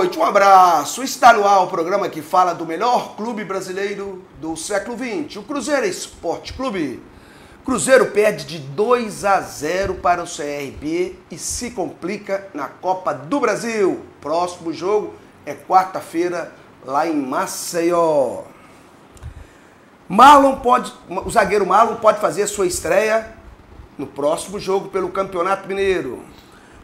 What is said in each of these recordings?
Noite, um abraço. Está no ar o programa que fala do melhor clube brasileiro do século XX, o Cruzeiro Esporte Clube. Cruzeiro perde de 2 a 0 para o CRB e se complica na Copa do Brasil. Próximo jogo é quarta-feira lá em Maceió. Marlon pode, o zagueiro Marlon pode fazer sua estreia no próximo jogo pelo Campeonato Mineiro.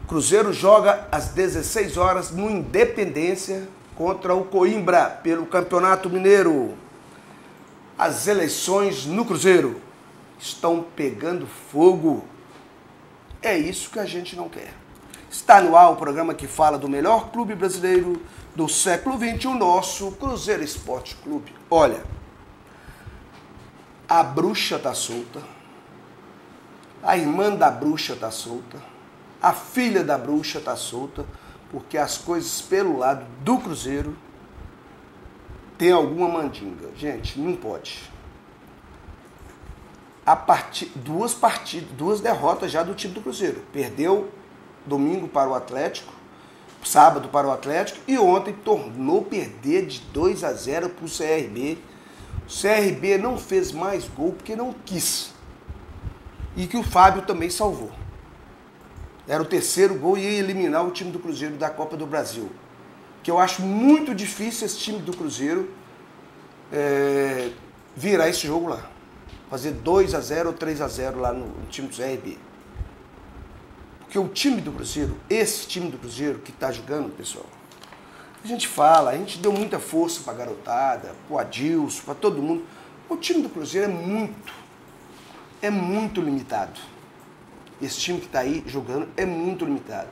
Cruzeiro joga às 16 horas no Independência contra o Coimbra pelo Campeonato Mineiro. As eleições no Cruzeiro estão pegando fogo. É isso que a gente não quer. Está no ar o programa que fala do melhor clube brasileiro do século XX, o nosso Cruzeiro Esporte Clube. Olha, a bruxa tá solta, a irmã da bruxa tá solta a filha da bruxa está solta, porque as coisas pelo lado do Cruzeiro tem alguma mandinga. Gente, não pode. A part... duas partidas, duas derrotas já do time do Cruzeiro. Perdeu domingo para o Atlético, sábado para o Atlético e ontem tornou perder de 2 a 0 para o CRB. O CRB não fez mais gol porque não quis. E que o Fábio também salvou. Era o terceiro gol e ia eliminar o time do Cruzeiro da Copa do Brasil. Que eu acho muito difícil esse time do Cruzeiro é, virar esse jogo lá. Fazer 2 a 0 ou 3 a 0 lá no, no time do CRB. Porque o time do Cruzeiro, esse time do Cruzeiro que está jogando, pessoal, a gente fala, a gente deu muita força para a garotada, para o Adilson, para todo mundo. O time do Cruzeiro é muito, é muito limitado esse time que está aí jogando é muito limitado.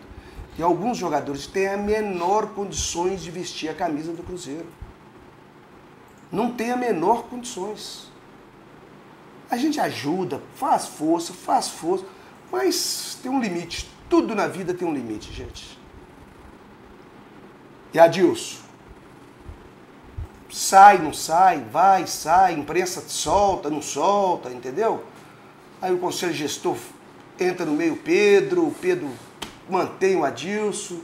E alguns jogadores têm a menor condições de vestir a camisa do Cruzeiro. Não tem a menor condições. A gente ajuda, faz força, faz força, mas tem um limite. Tudo na vida tem um limite, gente. E Adilson, sai, não sai, vai, sai, imprensa solta, não solta, entendeu? Aí o conselho gestor entra no meio Pedro, o Pedro mantém o Adilson.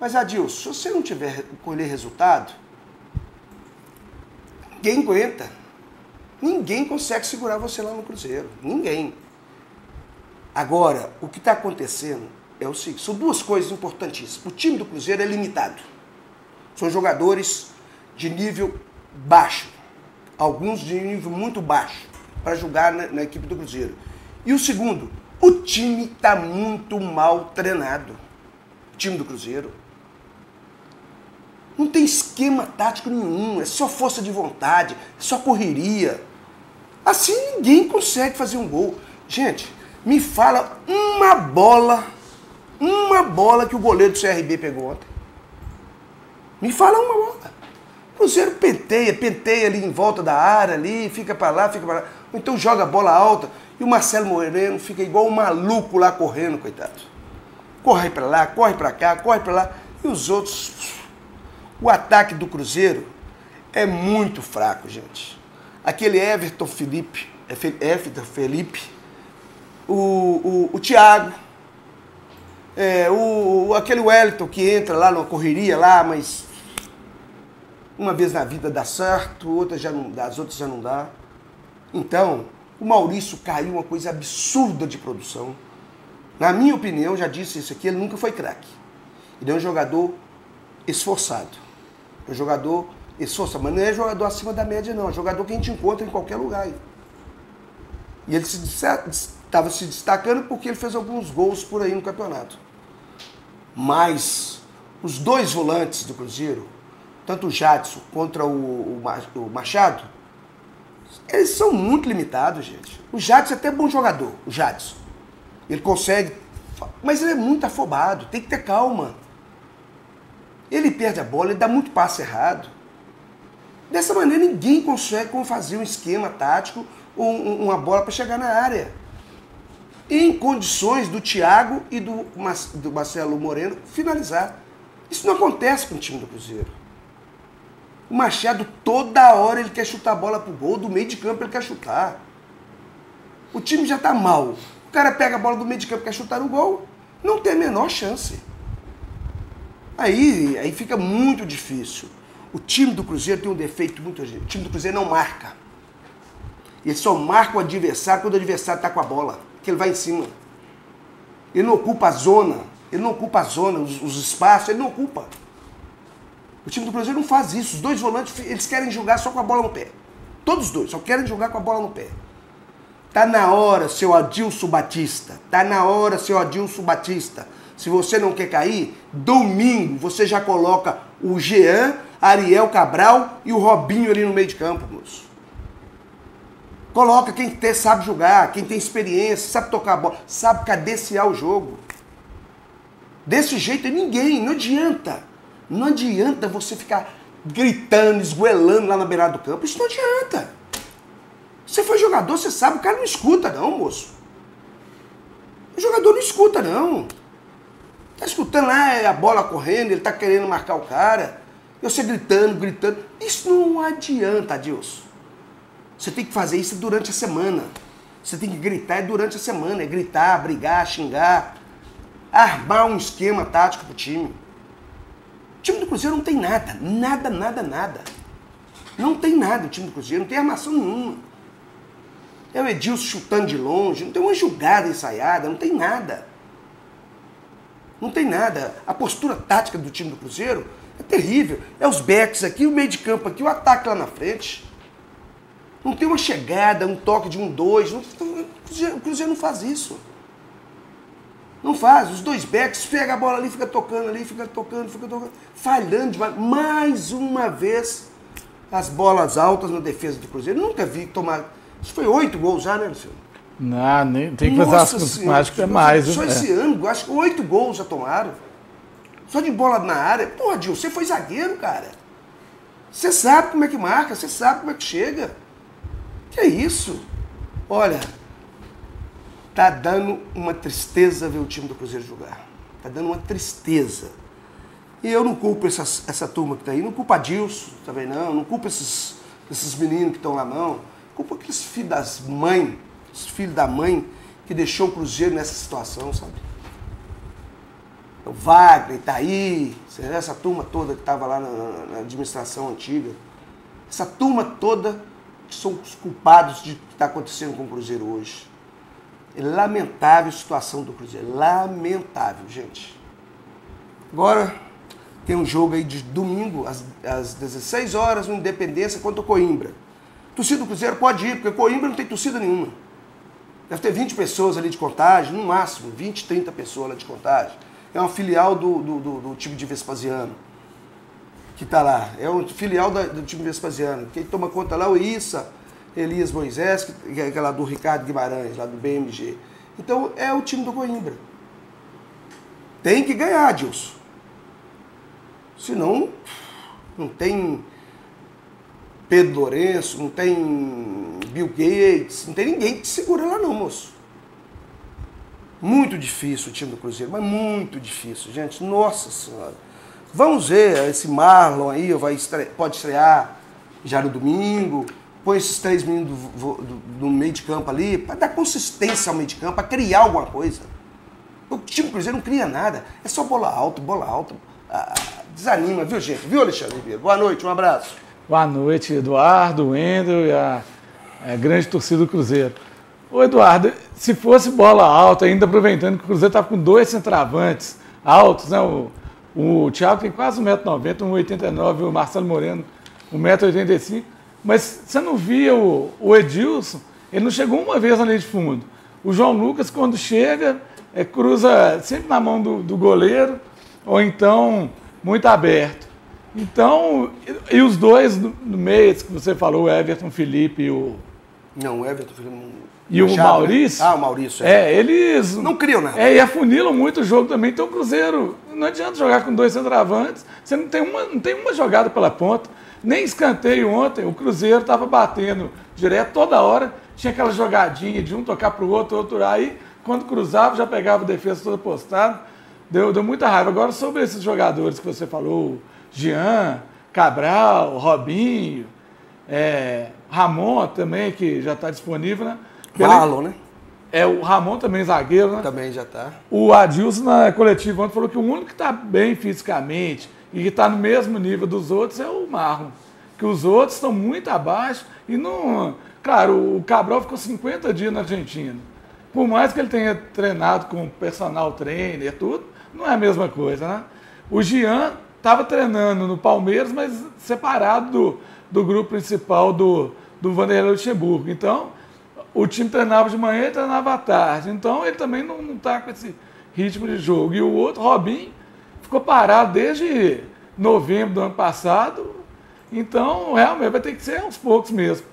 Mas Adilson, se você não tiver colher resultado, ninguém aguenta. Ninguém consegue segurar você lá no Cruzeiro. Ninguém. Agora, o que está acontecendo é o seguinte: são duas coisas importantíssimas. O time do Cruzeiro é limitado. São jogadores de nível baixo. Alguns de nível muito baixo para jogar na, na equipe do Cruzeiro. E o segundo, o time está muito mal treinado. O time do Cruzeiro. Não tem esquema tático nenhum, é só força de vontade, é só correria. Assim ninguém consegue fazer um gol. Gente, me fala uma bola, uma bola que o goleiro do CRB pegou ontem. Me fala uma bola. O Cruzeiro penteia, penteia ali em volta da área, ali, fica para lá, fica para lá. Ou então joga a bola alta. E o Marcelo Moreno fica igual um maluco lá correndo, coitado. Corre para lá, corre para cá, corre para lá. E os outros. O ataque do Cruzeiro é muito fraco, gente. Aquele Everton Felipe, é Everton Felipe, o, o, o Thiago, é, o, aquele Wellington que entra lá numa correria lá, mas uma vez na vida dá certo, outra já não dá, as outras já não dá. Então, o Maurício caiu uma coisa absurda de produção. Na minha opinião, já disse isso aqui, ele nunca foi craque. Ele é um jogador esforçado. É um jogador esforçado, mas não é jogador acima da média, não. É um jogador que a gente encontra em qualquer lugar. E ele estava se, se destacando porque ele fez alguns gols por aí no campeonato. Mas os dois volantes do Cruzeiro, tanto o Jadson contra o, o Machado, eles são muito limitados, gente. O Jadson é até bom jogador, o Jadson. Ele consegue, mas ele é muito afobado, tem que ter calma. Ele perde a bola, ele dá muito passe errado. Dessa maneira, ninguém consegue fazer um esquema tático ou uma bola para chegar na área. Em condições do Thiago e do, do Marcelo Moreno finalizar. Isso não acontece com o time do Cruzeiro. O Machado, toda hora, ele quer chutar a bola pro gol, do meio de campo ele quer chutar. O time já tá mal. O cara pega a bola do meio de campo e quer chutar no gol, não tem a menor chance. Aí, aí fica muito difícil. O time do Cruzeiro tem um defeito muito. O time do Cruzeiro não marca. Ele só marca o adversário quando o adversário está com a bola. Que ele vai em cima. Ele não ocupa a zona. Ele não ocupa a zona, os, os espaços, ele não ocupa. O time do Cruzeiro não faz isso. Os dois volantes, eles querem jogar só com a bola no pé. Todos os dois, só querem jogar com a bola no pé. Tá na hora, seu Adilson Batista. Tá na hora, seu Adilson Batista. Se você não quer cair, domingo você já coloca o Jean, Ariel Cabral e o Robinho ali no meio de campo, moço. Coloca quem tem, sabe jogar, quem tem experiência, sabe tocar a bola, sabe cadenciar o jogo. Desse jeito ninguém, não adianta. Não adianta você ficar gritando, esguelando lá na beirada do campo. Isso não adianta. Você foi jogador, você sabe, o cara não escuta não, moço. O jogador não escuta não. Tá escutando lá é a bola correndo, ele tá querendo marcar o cara. E você gritando, gritando. Isso não adianta, Adilson. Você tem que fazer isso durante a semana. Você tem que gritar é durante a semana, é gritar, brigar, xingar, armar um esquema tático pro time. O time do Cruzeiro não tem nada, nada, nada, nada. Não tem nada o time do Cruzeiro, não tem armação nenhuma. É o Edilson chutando de longe, não tem uma jogada ensaiada, não tem nada. Não tem nada. A postura tática do time do Cruzeiro é terrível. É os backs aqui, o meio de campo aqui, o ataque lá na frente. Não tem uma chegada, um toque de um dois. o Cruzeiro não faz isso. Não faz. Os dois backs pega a bola ali, fica tocando ali, fica tocando, fica tocando. Falhando demais. Mais uma vez, as bolas altas na defesa do Cruzeiro. Nunca vi tomar. Isso foi oito gols já, né, Luciano? Não, nem, tem que fazer as contas, acho que é mais. Só é. esse ano, acho que oito gols já tomaram. Só de bola na área. Porra, Dil, você foi zagueiro, cara. Você sabe como é que marca, você sabe como é que chega. Que é isso? Olha, tá dando uma tristeza ver o time do Cruzeiro jogar. Tá dando uma tristeza. E eu não culpo essa, essa turma que tá aí, não culpo a Dilson também não, não culpo esses, esses meninos que estão lá não. Culpo aqueles filhos das mães, os filhos da mãe que deixou o Cruzeiro nessa situação, sabe? O Wagner, Itaí, essa turma toda que estava lá na, na administração antiga. Essa turma toda que são os culpados de que está acontecendo com o Cruzeiro hoje. É lamentável a situação do Cruzeiro. Lamentável, gente. Agora tem um jogo aí de domingo, às, às 16 horas, no Independência contra o Coimbra. Torcida do Cruzeiro pode ir, porque Coimbra não tem torcida nenhuma. Deve ter 20 pessoas ali de contagem, no máximo, 20, 30 pessoas lá de contagem. É uma filial do, do, do, do time de Vespasiano, que está lá. É um filial da, do time Vespasiano. Quem toma conta lá é o Issa, Elias Moisés, que é aquela do Ricardo Guimarães, lá do BMG. Então é o time do Coimbra. Tem que ganhar, Dilson. Senão, não tem Pedro Lourenço, não tem Bill Gates, não tem ninguém que segura lá não, moço. Muito difícil o time do Cruzeiro, mas muito difícil, gente. Nossa Senhora. Vamos ver, esse Marlon aí vai estre... pode estrear já no domingo põe esses três meninos do, do, do meio de campo ali, para dar consistência ao meio de campo, para criar alguma coisa. O time do Cruzeiro não cria nada, é só bola alta, bola alta. Ah, desanima, viu, gente? Viu, Alexandre Ribeiro? Boa noite, um abraço. Boa noite, Eduardo, Wendel e a, a grande torcida do Cruzeiro. Ô, Eduardo, se fosse bola alta, ainda aproveitando que o Cruzeiro estava com dois centravantes altos, né? O, o Thiago tem quase 1,90m, 1,89m, o Marcelo Moreno 1,85m. Mas você não via o, o, Edilson, ele não chegou uma vez na linha de fundo. O João Lucas, quando chega, é, cruza sempre na mão do, do, goleiro, ou então muito aberto. Então, e, e os dois no, no meio, que você falou, o Everton Felipe e o. Não, o Everton Felipe. E o né? Maurício? Né? Ah, o Maurício. É. é, eles. Não criam nada. É, e afunilam muito o jogo também. Então, o Cruzeiro, não adianta jogar com dois centroavantes, você não tem uma, não tem uma jogada pela ponta. Nem escanteio ontem, o Cruzeiro estava batendo direto toda hora, tinha aquela jogadinha de um tocar para o outro, outro aí, quando cruzava já pegava a defesa toda postada, deu, deu muita raiva. Agora sobre esses jogadores que você falou, Jean, Cabral, Robinho, é, Ramon também, que já está disponível, né? Pela... Marlon, né? É, o Ramon também zagueiro, né? Também já tá. O Adilson na coletiva ontem falou que o único que está bem fisicamente e que está no mesmo nível dos outros é o Marlon. Que os outros estão muito abaixo e não. Claro, o Cabral ficou 50 dias na Argentina. Por mais que ele tenha treinado com personal trainer e tudo, não é a mesma coisa, né? O Jean estava treinando no Palmeiras, mas separado do, do grupo principal do, do Vanderlei Luxemburgo. Então, o time treinava de manhã e treinava à tarde. Então, ele também não está com esse ritmo de jogo. E o outro, Robin, ficou parado desde novembro do ano passado. Então, realmente, vai ter que ser uns poucos mesmo.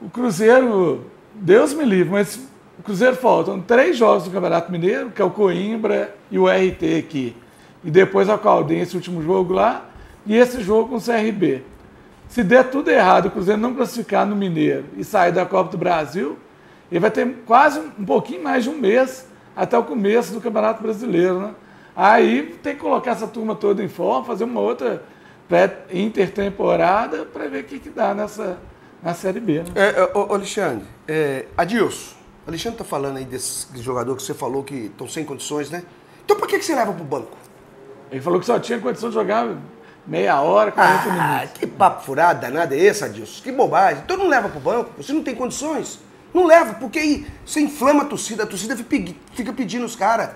O Cruzeiro, Deus me livre, mas o Cruzeiro faltam três jogos do Campeonato Mineiro, que é o Coimbra e o RT aqui. E depois a Caldense, último jogo lá, e esse jogo com o CRB. Se der tudo errado, o Cruzeiro não classificar no Mineiro e sair da Copa do Brasil, ele vai ter quase um pouquinho mais de um mês até o começo do Campeonato Brasileiro, né? Aí tem que colocar essa turma toda em forma, fazer uma outra intertemporada para ver o que, que dá nessa na Série B. Né? É, é, ô, Alexandre, é, Adilson, o Alexandre está falando aí desse, jogador que você falou que estão sem condições, né? Então por que, que você leva para o banco? Ele falou que só tinha condição de jogar meia hora, 40 ah, minutos. Que papo furado danado é esse, Adilson? Que bobagem. Então não leva pro banco, você não tem condições. Não leva, porque aí você inflama a torcida, a torcida fica pedindo os caras.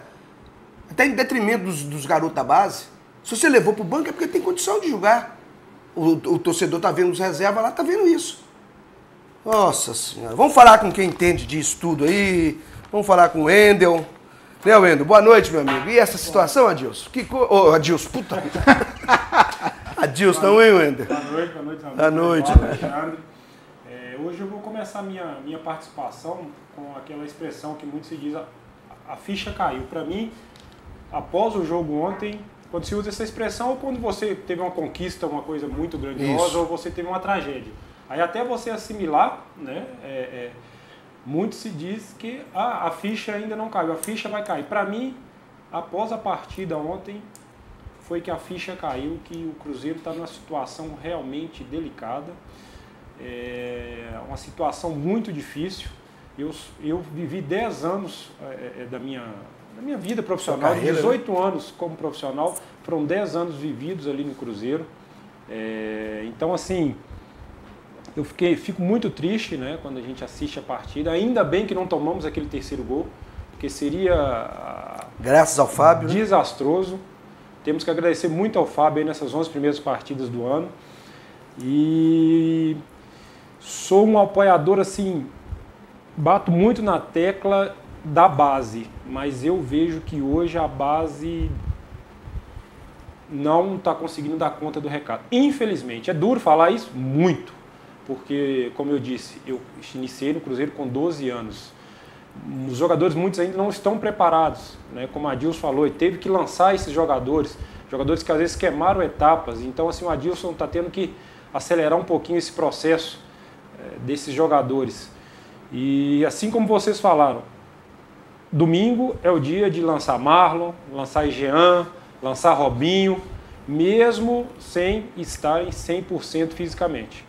Até em detrimento dos, dos garotos da base. Se você levou pro banco é porque tem condição de jogar. O, o torcedor tá vendo os reservas lá, tá vendo isso. Nossa senhora. Vamos falar com quem entende disso tudo aí. Vamos falar com o Wendel. Né, Wendel? Boa noite, meu amigo. E essa situação, Adilson? Que co... Ô, oh, Adilson, puta. Adilson, não, hein, Wendel? Boa noite, boa noite, Boa noite. Alexandre. É, hoje eu vou começar a minha, minha participação com aquela expressão que muito se diz, a, a ficha caiu. Para mim, após o jogo ontem, quando se usa essa expressão, ou quando você teve uma conquista, uma coisa muito grandiosa, Isso. ou você teve uma tragédia. Aí até você assimilar, né? É, é, muito se diz que ah, a ficha ainda não caiu, a ficha vai cair. Para mim, após a partida ontem, foi que a ficha caiu, que o Cruzeiro está numa situação realmente delicada, é uma situação muito difícil. Eu, eu vivi 10 anos é, é, da, minha, da minha vida profissional, carreira, 18 né? anos como profissional, foram 10 anos vividos ali no Cruzeiro. É, então, assim, eu fiquei, fico muito triste né, quando a gente assiste a partida. Ainda bem que não tomamos aquele terceiro gol, porque seria. Ah, Graças ao Fábio. Né? Desastroso. Né? Temos que agradecer muito ao Fábio nessas 11 primeiras partidas do ano. E sou um apoiador assim, bato muito na tecla da base, mas eu vejo que hoje a base não está conseguindo dar conta do recado. Infelizmente, é duro falar isso? Muito porque, como eu disse, eu iniciei no Cruzeiro com 12 anos. Os jogadores, muitos ainda não estão preparados, né? como a Adilson falou, e teve que lançar esses jogadores, jogadores que às vezes queimaram etapas. Então, assim, o Adilson está tendo que acelerar um pouquinho esse processo é, desses jogadores. E assim como vocês falaram, domingo é o dia de lançar Marlon, lançar Jean, lançar Robinho, mesmo sem estarem 100% fisicamente.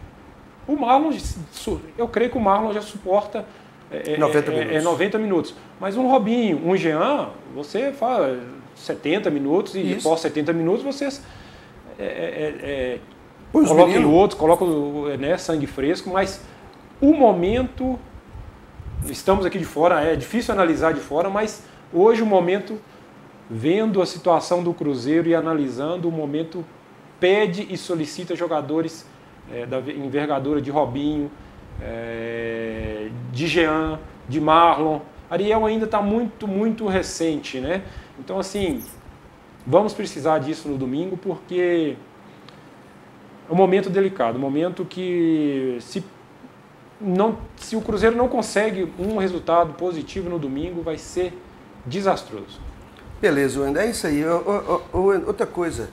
O Marlon, eu creio que o Marlon já suporta é, 90, é, é, minutos. É 90 minutos. Mas um Robinho, um Jean, você fala 70 minutos e após 70 minutos vocês é, é, é colocam outros, colocam né, sangue fresco, mas o momento, estamos aqui de fora, é difícil analisar de fora, mas hoje o momento, vendo a situação do Cruzeiro e analisando, o momento pede e solicita jogadores é, da envergadura de Robinho, é, de Jean, de Marlon. Ariel ainda está muito, muito recente, né? Então, assim, vamos precisar disso no domingo porque é um momento delicado, um momento que se, não, se o Cruzeiro não consegue um resultado positivo no domingo, vai ser desastroso. Beleza, Wendel, é isso aí. Outra coisa,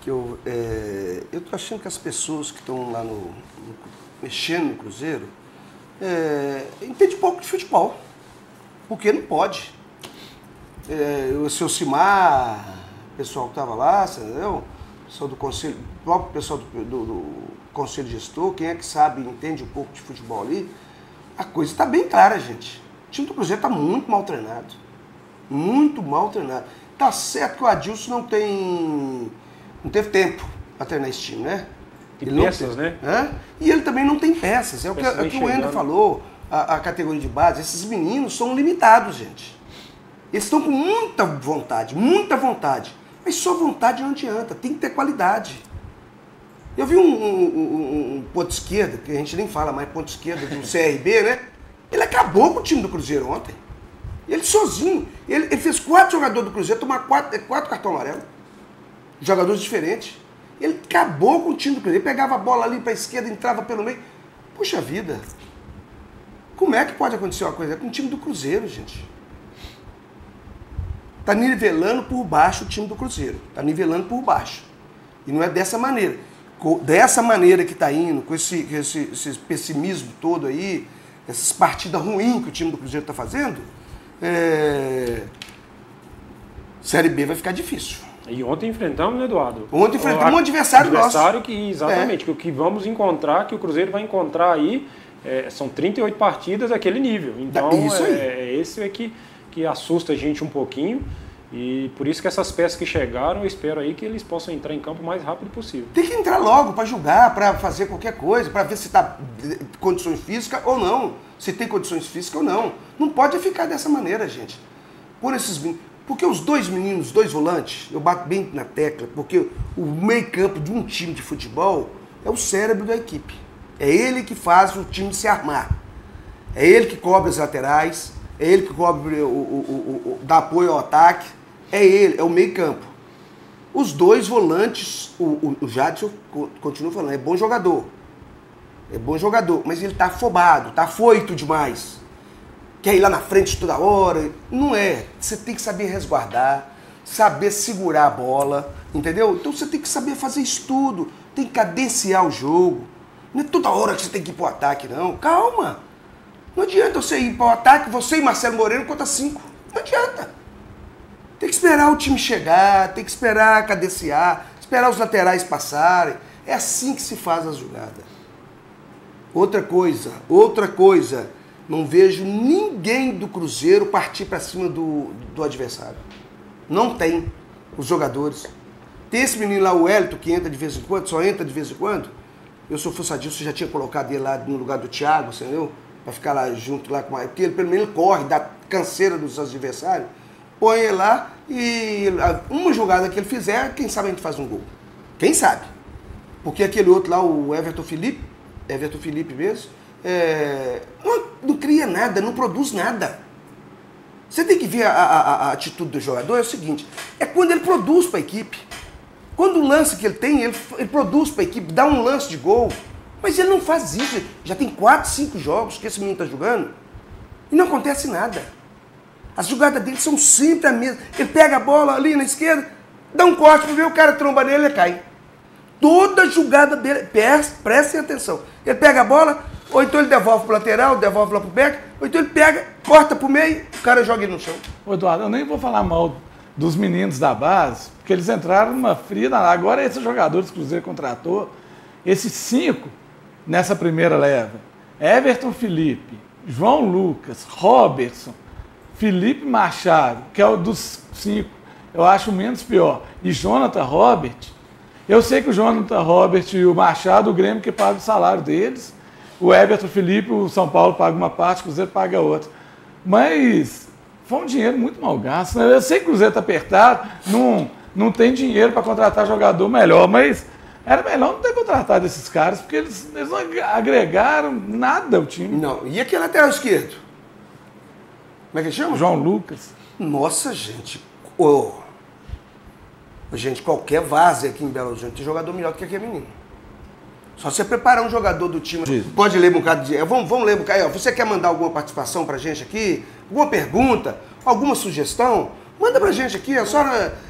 que eu é, eu tô achando que as pessoas que estão lá no, no, mexendo no Cruzeiro é, entende pouco de futebol, porque não pode. É, o seu Simar, o pessoal que estava lá, entendeu? Pessoal do conselho, o próprio pessoal do, do, do conselho gestor, quem é que sabe entende um pouco de futebol ali, a coisa está bem clara, gente. O time do Cruzeiro está muito mal treinado. Muito mal treinado. Tá certo que o Adilson não tem. não teve tempo para treinar esse time, né? E Ele peças, tem- né? Hã? E ele também não tem peças. É o que, é que o Ender chegando. falou, a, a categoria de base. Esses meninos são limitados, gente. Eles estão com muita vontade, muita vontade. Mas só vontade não adianta, tem que ter qualidade. Eu vi um, um, um- um ponto esquerda, que a gente nem fala mais ponto esquerda do CRB, né? Ele acabou com o time do Cruzeiro ontem. Ele sozinho. Ele, ele fez quatro jogadores do Cruzeiro tomar quatro, é, quatro cartão amarelo. Jogadores diferentes. Ele acabou com o time do Cruzeiro. Ele pegava a bola ali para esquerda, entrava pelo meio. Puxa vida. Como é que pode acontecer uma coisa? É com o time do Cruzeiro, gente. Tá nivelando por baixo o time do Cruzeiro. Tá nivelando por baixo. E não é dessa maneira. Dessa maneira que tá indo, com esse, esse, esse pessimismo todo aí, essas partidas ruins que o time do Cruzeiro tá fazendo, é... Série B vai ficar difícil. E ontem enfrentamos, né, Eduardo? Ontem enfrentamos um adversário nosso. adversário que, exatamente, que o que vamos encontrar, que o Cruzeiro vai encontrar aí, é, são 38 partidas daquele nível. Então, isso aí. é, é esse é que, que assusta a gente um pouquinho. E por isso que essas peças que chegaram, eu espero aí que eles possam entrar em campo o mais rápido possível. Tem que entrar logo para julgar, para fazer qualquer coisa, para ver se está condições físicas ou não. Se tem condições físicas ou não. Não pode ficar dessa maneira, gente. Por esses. Porque os dois meninos, os dois volantes, eu bato bem na tecla, porque o meio-campo de um time de futebol é o cérebro da equipe. É ele que faz o time se armar. É ele que cobre as laterais, é ele que cobre o, o- o- o- dá apoio ao ataque. É ele, é o meio-campo. Os dois volantes, o, o, o Jadson, co- continua falando, é bom jogador. É bom jogador, mas ele tá afobado, tá afoito demais. Quer ir lá na frente toda hora. Não é. Você tem que saber resguardar, saber segurar a bola, entendeu? Então você tem que saber fazer isso tudo. Tem que cadenciar o jogo. Não é toda hora que você tem que ir pro ataque, não. Calma. Não adianta você ir pro ataque, você e Marcelo Moreno contra cinco. Não adianta. Tem que esperar o time chegar, tem que esperar cadenciar, esperar os laterais passarem. É assim que se faz a jogada. Outra coisa, outra coisa, não vejo ninguém do Cruzeiro partir para cima do, do adversário. Não tem os jogadores. Tem esse menino lá, o Hélito, que entra de vez em quando, só entra de vez em quando. Eu sou forçadíssimo, já tinha colocado ele lá no lugar do Thiago, entendeu? Para ficar lá junto lá com a... Porque ele, pelo menos, ele corre, dá canseira dos adversários. Põe ele lá e uma jogada que ele fizer, quem sabe a gente faz um gol. Quem sabe? Porque aquele outro lá, o Everton Felipe, Everton Felipe mesmo, é, não, não cria nada, não produz nada. Você tem que ver a, a- a- atitude do jogador, é o seguinte, é quando ele produz para a equipe. Quando o lance que ele tem, ele, ele produz para a equipe, dá um lance de gol. Mas ele não faz isso. Já tem 4, 5 jogos que esse menino está jogando e não acontece nada. As jogadas dele são sempre a mesma. Ele pega a bola ali na esquerda, dá um corte para ver o cara tromba nele e cai. Toda jogada dele, pres- prestem atenção. Ele pega a bola, ou então ele devolve pro lateral, devolve lá pro back, ou então ele pega, corta pro meio, o cara joga ele no chão. Ô, Eduardo, eu nem vou falar mal dos meninos da base, porque eles entraram numa fria. Agora, esses jogadores que o Cruzeiro contratou, esses cinco nessa primeira leva: Everton Felipe, João Lucas, Robertson, Felipe Machado, que é o dos cinco, eu acho menos pior, e Jonathan Robert. Eu sei que o Jonathan Robert e o Machado, o Grêmio que paga o salário deles. O Everton Felipe, o São Paulo paga uma parte, o Cruzeiro paga outra. Mas foi um dinheiro muito mal gasto. né? Eu sei que o Cruzeiro está apertado, não, não tem dinheiro para contratar jogador melhor, mas era melhor não ter contratado esses caras, porque eles, eles não agregaram nada ao time. Não, e aquele lateral esquerdo? Como é que chama? João Lucas. Nossa, gente. Ô. Gente, qualquer vaza aqui em Belo Horizonte tem jogador melhor que aquele menino. Só você preparar um jogador do time. Isso. Pode ler um bocado de. Vamos, vamos ler um bocado. Você quer mandar alguma participação pra gente aqui? Alguma pergunta? Alguma sugestão? Manda pra gente aqui, é só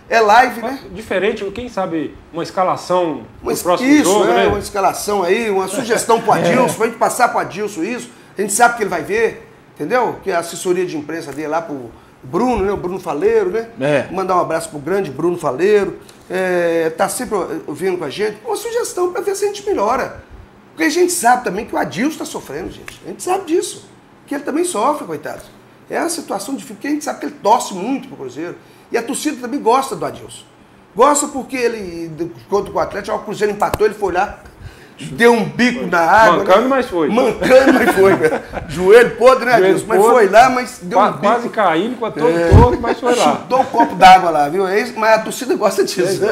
é live, né? Diferente, quem sabe uma escalação Uma, pro próximo isso, jogo, é, né? uma escalação aí, uma sugestão pro Adilson, pra gente passar pro Adilson isso. A gente sabe que ele vai ver, entendeu? Que a assessoria de imprensa dele lá pro Bruno, né? O Bruno Faleiro, né? É. Mandar um abraço pro grande Bruno Faleiro. É, tá sempre ouvindo com a gente. Uma sugestão pra ver se a gente melhora. Porque a gente sabe também que o Adilson tá sofrendo, gente. A gente sabe disso. Que ele também sofre, coitado. É uma situação difícil, porque a gente sabe que ele torce muito pro Cruzeiro. E a torcida também gosta do Adilson. Gosta porque ele, contra o Atlético, o Cruzeiro empatou, ele foi lá, deu um bico na água. Mancando, né? mas foi. Mancando, mas foi. né? Joelho podre, né, Joelho? Mas foi lá, mas deu um Qua- bico. Quase caindo com a todo É. torto, mas foi lá. Chutou um copo d'água lá, viu? É isso, mas a torcida gosta disso.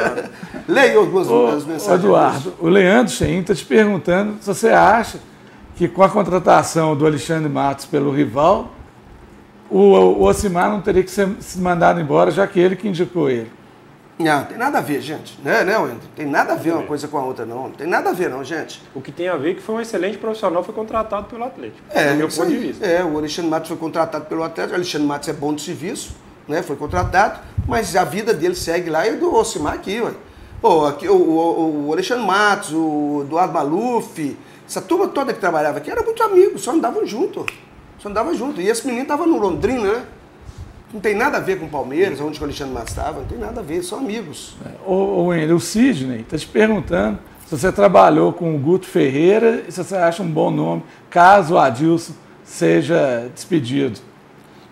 Leia algumas mensagens. Eduardo, o Leandro Cheim está te perguntando se você acha que com a contratação do Alexandre Matos pelo rival, o, o Ocimar não teria que ser se mandado embora, já que ele que indicou ele. Não, tem nada a ver, gente. Né, né, Wendel? Tem nada a ver uma coisa com a outra, não. Não tem nada a ver, não, gente. O que tem a ver é que foi um excelente profissional, foi contratado pelo Atlético. É, do meu ponto de vista. É, o Alexandre Matos foi contratado pelo Atlético. O Alexandre Matos é bom de serviço, né? Foi contratado, mas a vida dele segue lá e do Ocimar aqui, ué. Pô, aqui, o, o, o Alexandre Matos, o Eduardo Maluf, essa turma toda que trabalhava aqui era muito amigo, só andavam junto. Só andavam junto. E esse menino tava no Londrina, né? Não tem nada a ver com o Palmeiras, onde o Alexandre Matos estava, não tem nada a ver, são amigos. Ô, ô Wendel, o Sidney está te perguntando se você trabalhou com o Guto Ferreira e se você acha um bom nome, caso o Adilson seja despedido.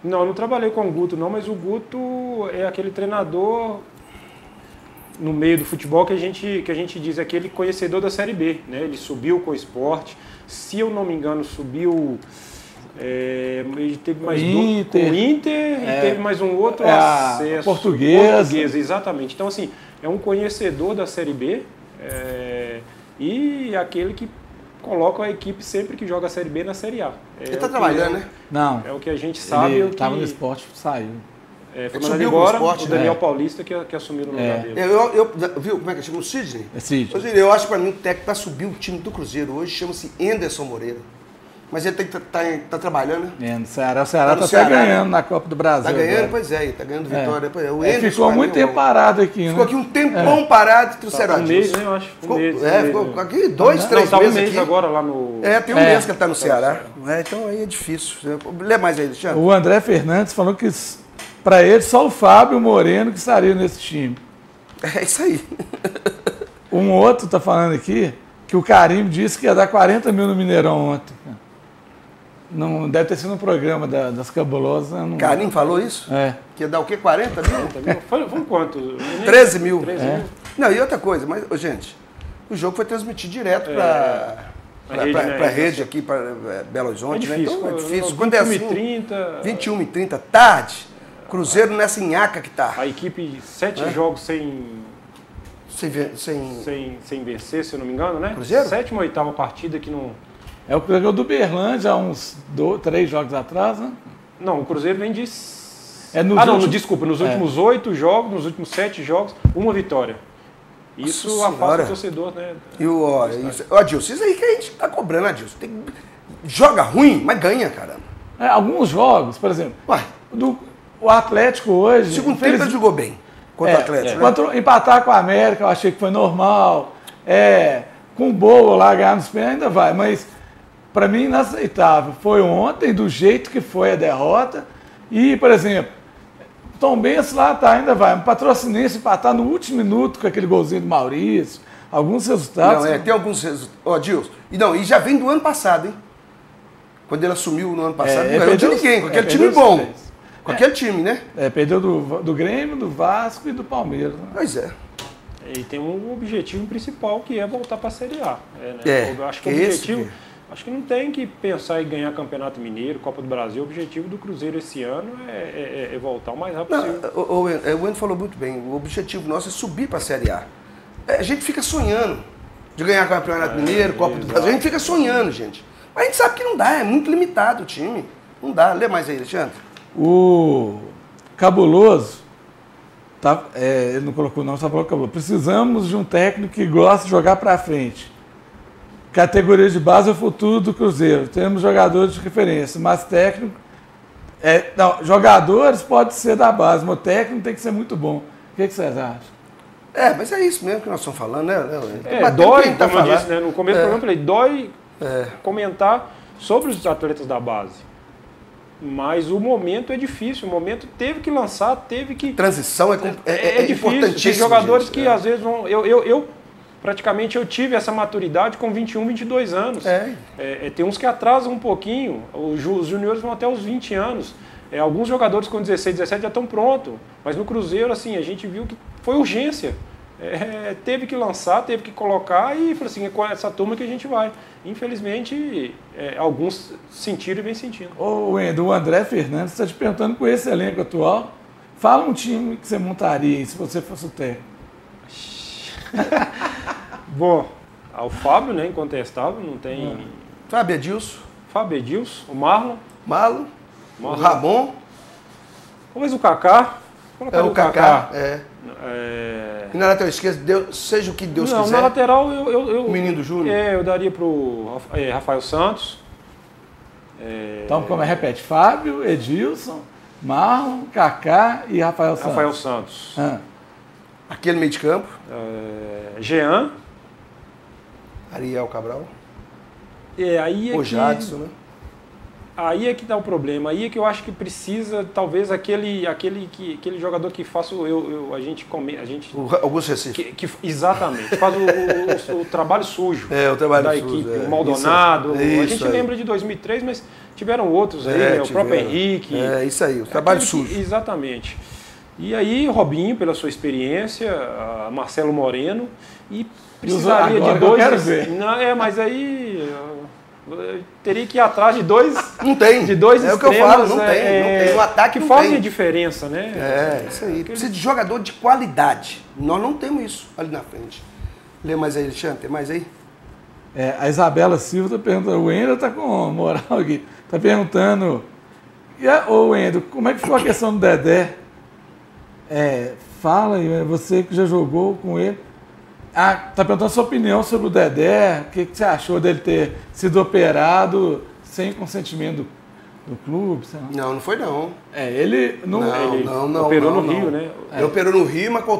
Não, eu não trabalhei com o Guto, não, mas o Guto é aquele treinador no meio do futebol que a gente, que a gente diz, aquele conhecedor da Série B. Né? Ele subiu com o esporte, se eu não me engano, subiu. É, ele teve mais do- Inter. com o Inter É. e teve mais um outro É acesso. portuguesa. Portuguesa, exatamente. Então, assim, é um conhecedor da Série B é, e aquele que coloca a equipe sempre que joga a Série B na Série A. É Ele tá que- é trabalhando, né? Não, É o que a gente sabe. ele é que- estava no esporte saiu. é, foi Ele mandado embora, esporte, o Daniel né? Paulista que, que assumiu no lugar É. dele. Eu, eu, viu como é que chama o Sidney? É Sidney. Eu acho que para mim o técnico para subir o time do Cruzeiro hoje chama-se Anderson Moreira. Mas ele tem que tá, tá, tá trabalhando, né? É, no Ceará. O Ceará Tá está até Ceará, ganhando na Copa do Brasil. Tá ganhando, agora. pois é, tá ganhando É. vitória. Pois é. O É, Anderson, ficou muito é tempo um- parado aqui, né? Ficou aqui um tempão parado e trouxeram Tá um mês, né? Eu acho. Um Ficou, mês, é, um ficou mês, aqui dois, Não, três tá um meses mês aqui. agora lá no. É, tem um É. mês que ele tá no Ceará. É, então aí é difícil. Lê mais aí, Alexandre. O André Fernandes falou que para ele só o Fábio Moreno que estaria nesse time. É isso aí. Um outro está falando aqui que o Carim disse que ia dar 40 mil no Mineirão ontem. Não, deve ter sido um programa da- das cabulosas. Não... Carim falou isso? É. Que ia dar o quê? 40 mil? Tá vendo? Foi, foi quanto? Eu nem- 13 mil. 13 É. mil. Não, e outra coisa, mas, gente, o jogo foi transmitido direto para A a rede, rede, né? pra rede aqui, para Belo É Horizonte, né? difícil. Então é difícil. Quando é 21 assim, e 30, 21 e 30, tarde, Cruzeiro nessa nhaca que tá. a equipe, sete É. jogos sem, Sem, sem... sem, sem vencer, se eu não me engano, né? Cruzeiro? Sétima ou oitava partida que não. É o que ganhou do Berlândia há uns dois, três jogos atrás, né? Não, o Cruzeiro vem de. É nos ah, não, últimos- desculpa, nos É. últimos oito jogos, nos últimos sete jogos, uma vitória. Isso Nossa afasta Senhora. o torcedor, né? E o, ó, isso, ó, Adilson, isso aí que a gente tá cobrando, Adilson. Tem, joga ruim, mas ganha, caramba. É, alguns jogos, por exemplo, Ué, do, o Atlético hoje. segundo tempo infeliz- ele jogou bem contra É, o Atlético, né? Contra- empatar com a América, eu achei que foi normal. É, com o Boa lá ganhar nos pés ainda vai, mas para mim inaceitável. Foi ontem, do jeito que foi a derrota. E, por exemplo, Tom Benz lá tá, ainda vai. Um patrocinense empatar no último minuto com aquele golzinho do Maurício. Alguns resultados. Não, é, tem alguns resultados. Ó, Adilson, e não, e já vem do ano passado, hein? Quando ele assumiu no ano passado, É, não ganhou de ninguém, com é, aquele time perdeu os bom. três. Com aquele time, né? É, perdeu do, do Grêmio, do Vasco e do Palmeiras. né? Pois é. E tem um objetivo principal que é voltar para a Série A. É, né? É, Eu acho que o que é esse objetivo. que- Acho que não tem que pensar em ganhar Campeonato Mineiro, Copa do Brasil. O objetivo do Cruzeiro esse ano é, é- é voltar o mais rápido Não, possível. o, o, Wendel- o Wendel falou muito bem. O objetivo nosso é subir para a Série A. É, a gente fica sonhando de ganhar Campeonato Mineiro, Copa do. Brasil. A gente fica sonhando, gente. Mas a gente sabe que não dá, é muito limitado o time. Não dá. Lê mais aí, Alexandre. O Cabuloso, tá, é, ele não colocou não, só falou Cabuloso. Precisamos de um técnico que gosta de jogar para frente. Categoria de base é o futuro do Cruzeiro. Temos jogadores de referência, mas técnico. É, não, jogadores pode ser da base, mas o técnico tem que ser muito bom. O que, que vocês acham? É, mas é isso mesmo que nós estamos falando, né? É, dói, tá como eu falando. disse né, no começo É. do programa, eu falei, dói É. comentar sobre os atletas da base. Mas o momento é difícil, o momento teve que lançar, teve que. Transição é, é, é, É, difícil. Tem jogadores gente. que é. às vezes vão. Eu, eu, eu, praticamente eu tive essa maturidade com 21, 22 anos. É. É, é, tem uns que atrasam um pouquinho, os, ju- os juniores vão até os 20 anos. É, alguns jogadores com 16, 17 já estão prontos, mas no Cruzeiro, assim, a gente viu que foi urgência. É, teve que lançar, teve que colocar e falou assim, é com essa turma que a gente vai. Infelizmente, é, alguns sentiram e vem sentindo. Ô, Wendel, o André Fernandes está te perguntando com esse elenco atual, fala um time que você montaria se você fosse o técnico. Bom, o Fábio, né, incontestável, não tem... Fábio Edilson, Fábio Edilson, o Marlon, Malo, o Marlon. Ramon, talvez o Kaká. é o Kaká. É. É... E na lateral esquerda, Deus, seja o que Deus não, quiser. na lateral eu, eu, eu- O menino do Júnior. É, eu daria pro é, Rafael Santos. É, Então, como é, repete, Fábio, Edilson, Marlon, Kaká e Rafael Santos. Rafael Santos. Ah, Aquele meio de campo, É, Jean. Ariel Cabral, É, aí é o que, Jadson, né? Aí é que dá o problema. Aí é que eu acho que precisa, talvez, aquele, aquele, que, aquele jogador que faça o. Eu, eu- a gente come, a gente O Augusto Recife. que, que- exatamente, faz o, o- o trabalho sujo É, o trabalho da sujo, equipe. é. O Maldonado. Isso aí. a gente Isso aí. lembra de 2003, mas tiveram outros aí, É, né? o próprio. Henrique. É, isso aí, o trabalho Aquele que- sujo. exatamente. E aí, Robinho, pela sua experiência, a Marcelo Moreno, e precisaria agora de que eu dois. quero ver. Não, é, mas aí. eu teria que ir atrás de dois. Não tem. De dois é o que eu extremos, falo, não é, tem. Não tem. O ataque que não tem. a diferença, né? É, isso aí. Precisa de jogador de qualidade. Nós não temos isso ali na frente. Lê mais aí, Alexandre. Tem mais aí? é, a Isabela Silva está perguntando, o Wendel está com moral aqui, está perguntando, e a, ô Wendel, como é que ficou a questão do Dedé? É, fala aí, você que já jogou com ele. Ah, tá perguntando a sua opinião sobre o Dedé, o que, que você achou dele ter sido operado sem consentimento do, do clube? sei lá. Não, não foi não. É, ele não. Não, Ele não, não. operou não, no. Rio, né? Ele operou no Rio, mas com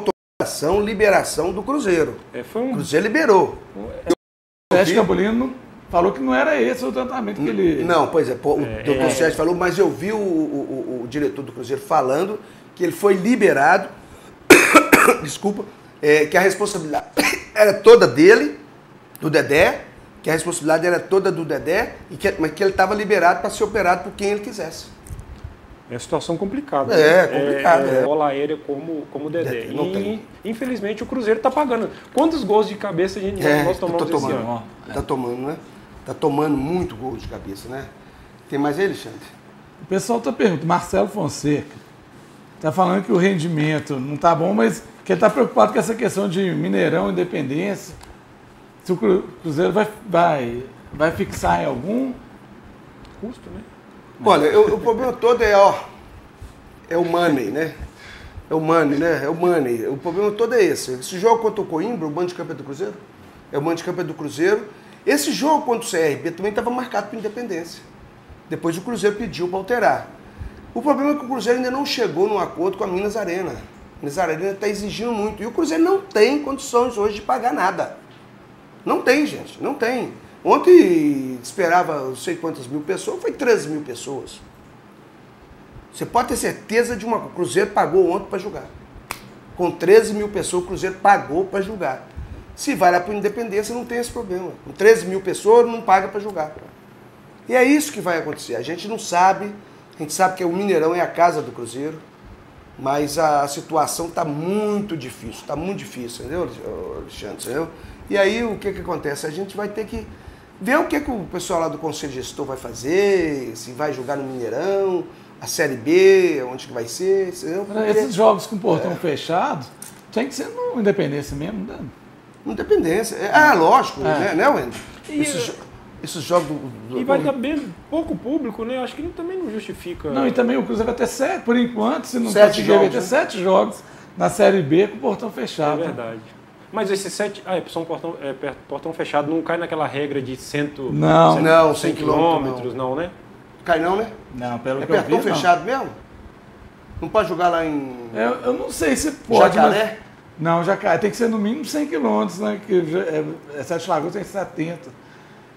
autorização, liberação do Cruzeiro. É, foi O um. Cruzeiro liberou. O Sérgio Cambolino falou que não era esse o tratamento que ele. Não, pois é, pô, o É, doutor é. Sérgio falou, mas eu vi o, o- o- o diretor do Cruzeiro falando que ele foi liberado, desculpa, é, que a responsabilidade era toda dele, do Dedé, que a responsabilidade era toda do Dedé, e que, mas que ele estava liberado para ser operado por quem ele quisesse. É uma situação complicada. É, né? complicado, É, é. bola aérea como, como o Dedé. Dedé, não e, tem. infelizmente, o Cruzeiro está pagando. Quantos gols de cabeça a gente É, nós tá tomamos esse tomando, ano? tá tomando, né? Tá tomando muito gol de cabeça, né? Tem mais aí, Alexandre? O pessoal está perguntando, Marcelo Fonseca, está falando que o rendimento não está bom, mas que ele está preocupado com essa questão de Mineirão, Independência. Se o Cru- Cruzeiro vai, vai, vai fixar em algum. Custo, né? Olha, eu- o problema todo é, ó, é o money, né? É o money, né? É o money. O problema todo é esse. Esse jogo contra o Coimbra, o campo é do Cruzeiro? É o campo é do Cruzeiro. Esse jogo contra o CRB também estava marcado para Independência. Depois o Cruzeiro pediu para alterar. O problema é que o Cruzeiro ainda não chegou num acordo com a Minas Arena. A Minas Arena está exigindo muito. E o Cruzeiro não tem condições hoje de pagar nada. Não tem, gente, não tem. Ontem esperava não sei quantas mil pessoas, foi 13 mil pessoas. Você pode ter certeza de uma coisa, o Cruzeiro pagou ontem para jogar. Com 13 mil pessoas, o Cruzeiro pagou para jogar. Se vai lá para Independência, não tem esse problema. Com 13 mil pessoas, não paga para jogar. E é isso que vai acontecer. A gente não sabe, a gente sabe que o Mineirão é a casa do Cruzeiro, mas a situação está muito difícil, está muito difícil, entendeu, Alexandre? Entendeu? E aí o que, que acontece? A gente vai ter que ver o que, que o pessoal lá do Conselho Gestor vai fazer, se vai jogar no Mineirão, a Série B, onde que vai ser, entendeu? Porque- Esses jogos com portão fechado, tem que ser no Independência mesmo, né? Independência. É, Ah, lógico, É. né, né Wendy? E- Esses, esses jogos do, do- E vai dar bem pouco público, né? Acho que não- também não justifica. Não, e também o Cruzeiro vai ter sete, por enquanto, se não Sete conseguir, vai jogos, ter né? sete jogos na Série B com o portão É fechado. verdade. Mas esses sete. Ah, é, são portão, é, portão fechado, não cai naquela regra de cento, Não. cento- Não, 100 100 quilômetros, quilômetros, não, né? Cai não, né? Não, pelo É que eu vi, pertão não. fechado mesmo? Não pode jogar lá em Eu, eu não sei se pode, Jacaré? mas... Não, Jacaré tem que ser no mínimo 100 quilômetros, né? Que é, é Sete Lagoas tem 70.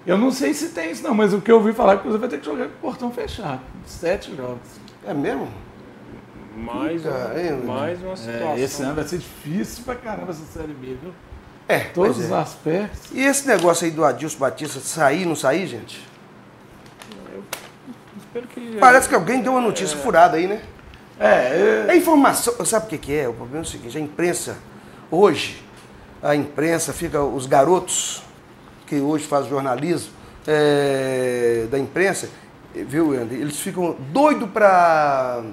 Eu não sei se tem isso não, mas o que eu ouvi falar é que o Cruzeiro vai ter que jogar com o portão fechado. Sete jogos. É mesmo? Mais, Puta, uma, mais uma É, situação. esse ano vai ser difícil pra caramba essa Série B, viu? É, Todos pois os é. aspectos. E esse negócio aí do Adilson Batista sair, não sair, gente? pelo que. Parece que alguém deu uma notícia furada aí, né? É, É informação. Sabe o que, que é? O problema é o seguinte: a imprensa, hoje, a imprensa fica. Os garotos que hoje fazem jornalismo é, da imprensa, viu, Andy? Eles ficam doidos para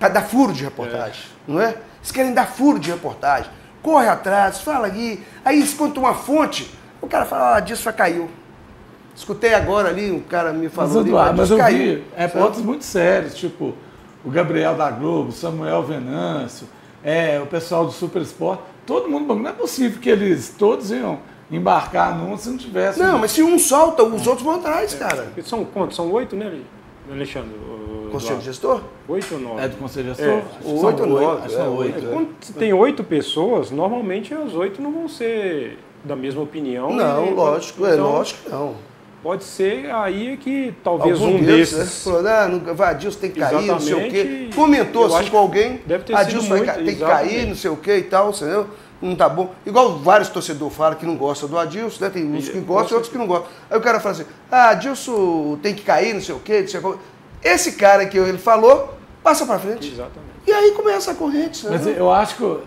dar furo de reportagem, não é? Eles querem dar furo de reportagem. Corre atrás, fala aqui. Aí eles contam uma fonte, o cara fala, ah, disso já caiu. Escutei agora ali, um cara me falou Mas, ali, Eduardo, ah, mas disso eu caiu. vi é, pontos muito sérios, tipo o Gabriel da Globo, Samuel Venâncio, é, o pessoal do Super Esporte, todo mundo, não é possível que eles todos iam embarcar num se não tivesse. Não, mas se um solta, os outros vão atrás, cara. São quantos? São oito, né, Alexandre? O- Conselho gestor? Oito ou nove? É do Conselho É, Gestor? Acho que oito ou nove, são é, oito. é. Quando se tem oito pessoas, normalmente as oito não vão ser da mesma opinião. Não, E- lógico, é então, lógico que não. Pode ser aí que talvez Algum um deles, desses. né, falou, ah, não, vai, Adilson tem que cair, não sei o quê. Comentou assim acho com alguém, deve ter Adilson sido vai muito- tem que cair, não sei o quê e tal, entendeu? Não tá bom. Igual vários torcedores falam que não gostam do Adilson, né? Tem uns que gostam e outros que não gostam. Aí o cara fala assim, ah, Adilson tem que cair, não sei o quê, não sei o quê. Esse cara que ele falou, passa pra frente. Exatamente. E aí começa a corrente, né? Mas eu acho que.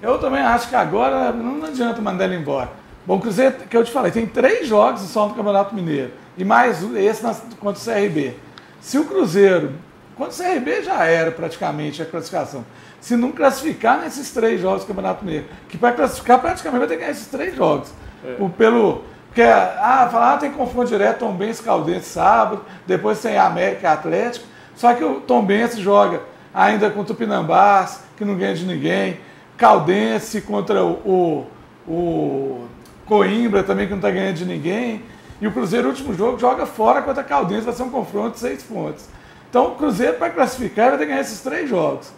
Eu também acho que agora não adianta mandar ele embora. Bom, o Cruzeiro, que eu te falei, tem três jogos só no Campeonato Mineiro. E mais esse contra o CRB. Se o Cruzeiro. Contra o CRB já era praticamente a classificação. Se não classificar nesses três jogos do Campeonato Mineiro, que para classificar praticamente vai ter que ganhar esses três jogos. O- pelo, porque, ah, falar, ah, tem confronto direto Tom Benz Caldense sábado, depois tem América e Atlético. Só que o Tom Benz joga ainda contra o Tupinambás, que não ganha de ninguém. Caldense contra o, o, o Coimbra também, que não está ganhando de ninguém. E o Cruzeiro, no último jogo, joga fora contra a Caldense, vai ser um confronto de seis pontos. Então, o Cruzeiro, para classificar, vai ter que ganhar esses três jogos.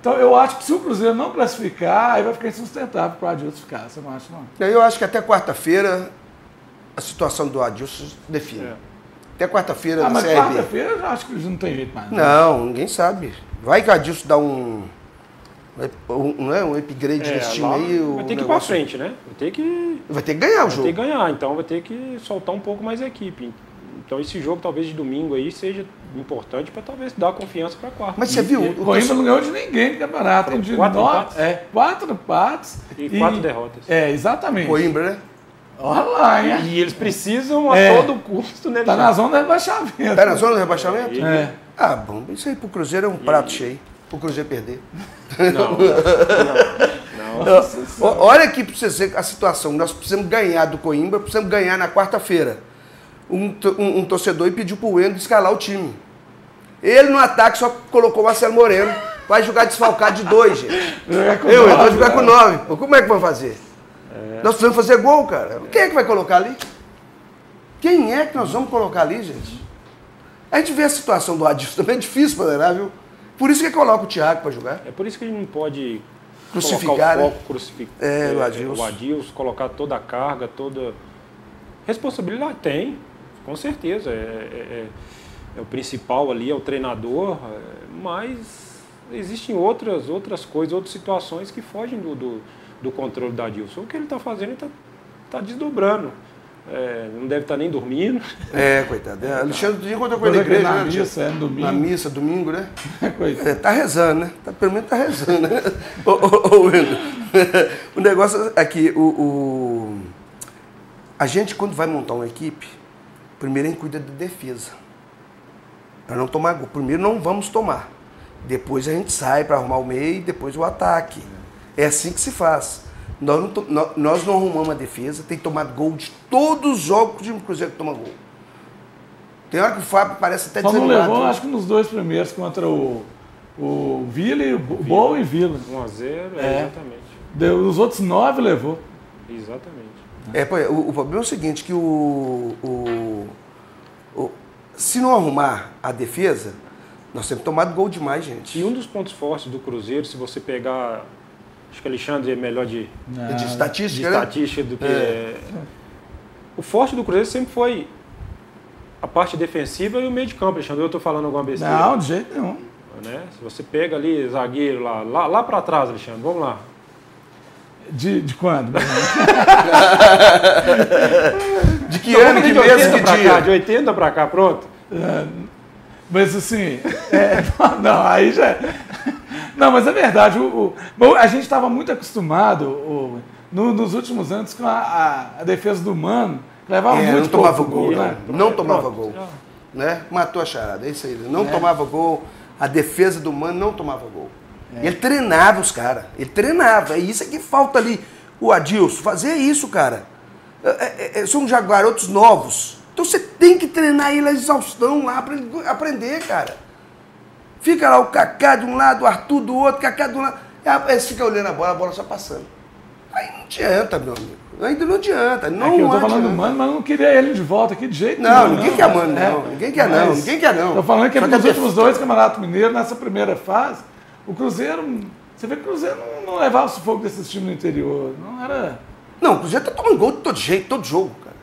Então, eu acho que se o Cruzeiro não classificar, aí vai ficar insustentável para o Adilson ficar. Você não acha, não? Eu acho que até quarta-feira a situação do Adilson define. É. Até quarta-feira Ah, na mas CRB. quarta-feira eu acho que não tem jeito mais. Não, ninguém sabe. Vai que o Adilson dá um. um é um upgrade É, nesse time aí. vai ter que ir pra negócio- frente, né? Vai ter que, Vai ter que ganhar o vai jogo. ter que ganhar, então vai ter que soltar um pouco mais a equipe. Então esse jogo, talvez de domingo aí, seja importante para talvez dar confiança para quarta. Mas você viu? E o Coimbra não ganhou de ninguém no campeonato. Tem de Quatro nove- empates? É, quatro empates. E quatro derrotas. É, exatamente. Coimbra, né? Olha lá, hein? E eles precisam a É. todo custo, né? Tá na zona do rebaixamento. Tá na zona do rebaixamento? É. Ah, bom, isso aí pro Cruzeiro é um prato cheio. Pro Cruzeiro perder. Não, não, não. Ó, Olha aqui pra você ver a situação. Nós precisamos ganhar do Coimbra, precisamos ganhar na quarta-feira. Um, to- um- um torcedor pediu pro Wendel escalar o time. Ele no ataque só colocou o Marcelo Moreno. Vai jogar desfalcado de dois, gente. Com Eu, eu vou jogar com né? nove. Pô, Como é que vamos fazer? Nós precisamos fazer gol, cara. Quem é que vai colocar ali? Quem é que nós vamos colocar ali, gente? A gente vê a situação do Adilson também é difícil para levar, viu? Por isso que coloca o Thiago para jogar. É por isso que a gente não pode Crucificar, o né? foco, crucificar É, o Adilson. o Adilson, colocar toda a carga, toda. Responsabilidade tem, com certeza. É, é- é- é o principal ali, é o treinador, é, mas existem outras, outras coisas, outras situações que fogem do, do, do controle da Adilson. O que ele está fazendo, ele está desdobrando. É, não deve estar nem dormindo. É, coitado. É, Alexandre do dia encontrou com ele na igreja, na né? missa, é, domingo. Na missa, domingo, né? Coisa. É, tá rezando, né? Tá, pelo menos tá rezando, né? ô, ô, ô, Wendel, o negócio aqui, o, o- a gente quando vai montar uma equipe, primeiro a gente cuida da defesa. Para não tomar gol. Primeiro não vamos tomar. Depois a gente sai para arrumar o meio e depois o ataque. É assim que se faz. Nós não, to- nós não arrumamos a defesa, tem tomado gol de todos os jogos que o time Cruzeiro toma gol. Tem hora que o Fábio parece até Só não desanimado. levou, viu? acho que nos dois primeiros, contra o, o Vila e o Bo- Boa e Vila. 1 a 0 é, É. exatamente. Deu, os outros nove levou. Exatamente. É, pô, o, o problema é o seguinte, que o, o- o- se não arrumar a defesa, nós temos tomado gol demais, gente. E um dos pontos fortes do Cruzeiro, se você pegar. Acho que Alexandre é melhor de, de de estatística, né? estatística do que. É. O forte do Cruzeiro sempre foi a parte defensiva e o meio de campo, Alexandre. Eu estou falando alguma besteira. Não, de jeito nenhum. Né? Se você pega ali zagueiro lá, lá, lá para trás, Alexandre, vamos lá. De, de quando? De que Então, ano, que de mês, 80 que dia? cá, de 80 para cá, pronto. Mas assim, é, não, não, aí já. Não, mas é verdade. O, o a gente estava muito acostumado o, no, nos últimos anos com a, a, a defesa do Mano. Levava É, muito não tomava pouco gol, né? né? Não tomava Pronto. gol. Né? Matou a charada, é isso aí. Não tomava gol. A defesa do Mano não tomava gol. Ele treinava os caras. Ele treinava. É isso é que falta ali. O Adilson, fazer isso, cara. É, é, é, são já garotos novos. Então você tem que treinar ele a exaustão lá pra ele aprender, cara. Fica lá o Kaká de um lado, o Arthur do outro, Kaká do lado. É, Aí você fica olhando a bola, a bola só passando. Aí não adianta, meu amigo. Ainda não adianta. Não É eu tô falando adianta. do Mano, mas eu não queria ele de volta aqui de jeito Não, nenhum. ninguém quer Mano, É. não. Ninguém quer não, ninguém quer não. Tô falando que nos que a últimos def- dois Campeonatos Mineiros, nessa primeira fase, o Cruzeiro. Você vê que o Cruzeiro não, não levava o sufoco desses times do interior. Não era. Não, o Cruzeiro tá tomando gol de todo jeito, todo jogo, cara.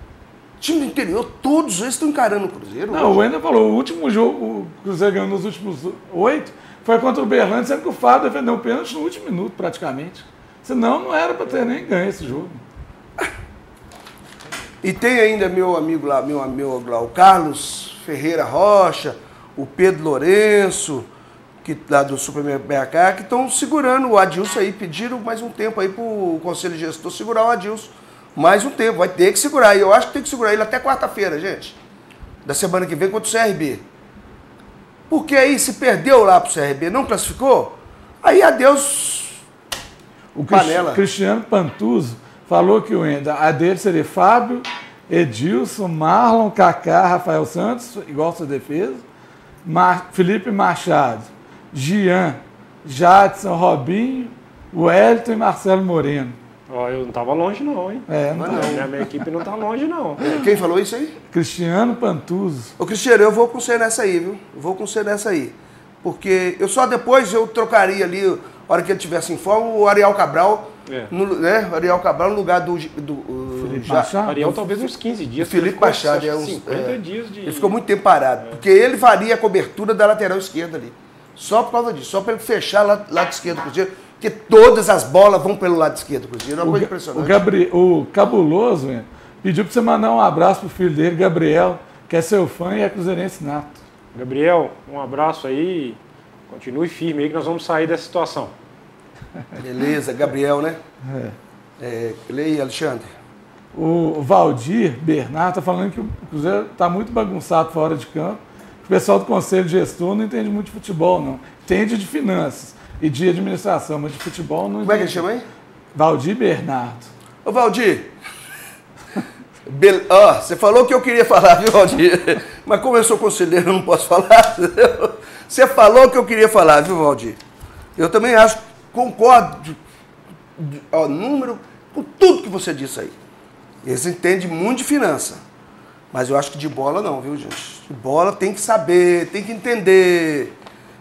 Time do interior, todos eles estão encarando o Cruzeiro. Não, o Wender falou, o último jogo, o Cruzeiro ganhou nos últimos oito, foi contra o Berlândia, sendo que o Fábio defendeu o pênalti no último minuto, praticamente. Senão, não era para ter nem ganho esse jogo. E tem ainda meu amigo lá, meu amigo lá, o Carlos Ferreira Rocha, o Pedro Lourenço, que, lá do Supermercado BH, que estão segurando o Adilson aí, pediram mais um tempo aí pro Conselho Gestor segurar o Adilson. Mais um tempo, vai ter que segurar. E eu acho que tem que segurar ele até quarta-feira, gente. Da semana que vem contra o CRB. Porque aí se perdeu lá pro CRB, não classificou, aí adeus. O Panela. Cristiano Pantuso falou que o Wender, a dele seria Fábio, Edilson, Marlon, Kaká, Rafael Santos, igual sua defesa, Mar- Felipe Machado, Gian, Jadson, Robinho, Wellington e Marcelo Moreno. Ó, eu não tava longe não, hein? É, não Mas tá- não. Minha, minha equipe não tá longe não. Quem falou isso aí? Cristiano Pantuso. Ô Cristiano, eu vou com você nessa aí, viu? Eu Vou com você nessa aí. Porque eu só depois eu trocaria ali, a hora que ele tivesse em forma, o Ariel Cabral, É. no, né? O Ariel Cabral no lugar do. do uh, Felipe já- Machado. Ariel talvez uns 15 dias. O Felipe Machado, é uns, 50 é. dias de... Ele ficou muito tempo parado. Porque ele faria a cobertura da lateral esquerda ali. Só por causa disso. Só para ele fechar lá lado esquerdo do Cruzeiro. Porque todas as bolas vão pelo lado esquerdo do Cruzeiro. É uma O, coisa o, impressionante. Gabri- o Cabuloso pediu para você mandar um abraço pro filho dele, Gabriel, que é seu fã e é cruzeirense nato. Gabriel, um abraço aí. Continue firme aí que nós vamos sair dessa situação. Beleza, Gabriel, né? É. É, leia, Alexandre. O Valdir Bernardo está falando que o Cruzeiro está muito bagunçado fora de campo. O pessoal do Conselho de Gestor não entende muito de futebol, não. Entende de finanças e de administração, mas de futebol não Como é que ele entende. chama aí? Valdir Bernardo. Ô, Valdir. Ó, você falou que eu queria falar, viu, Valdir? Mas como eu sou conselheiro, eu não posso falar. Você falou que eu queria falar, viu, Valdir? Eu também acho, concordo, ó, número, com tudo que você disse aí. Eles entendem muito de finança. Mas eu acho que de bola não, viu, gente? De bola tem que saber, tem que entender,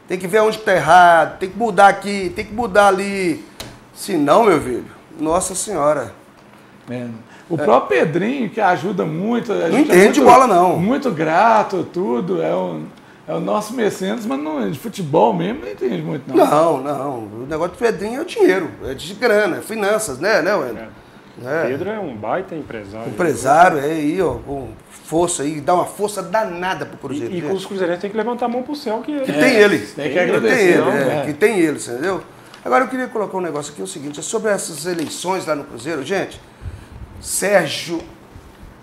tem que ver onde está errado, tem que mudar aqui, tem que mudar ali. Se não, meu filho, nossa senhora. É. O próprio Pedrinho, que ajuda muito. a gente entende é muito, de bola, não. Muito grato, tudo. É o, é o nosso mecenas, mas não, de futebol mesmo não entende muito, não. Não, não. O negócio do Pedrinho é o dinheiro, é de grana, é finanças, né, né, Wendel? É. Pedro é um baita empresário. Empresário é aí, ó, com força aí, dá uma força danada pro Cruzeiro. E, e os cruzeirenses tem que levantar a mão pro céu que Que ele. tem ele. tem que Que agradecer, tem ele, não, é, é. que tem ele, entendeu? Agora eu queria colocar um negócio aqui, é o seguinte, é sobre essas eleições lá no Cruzeiro, gente. Sérgio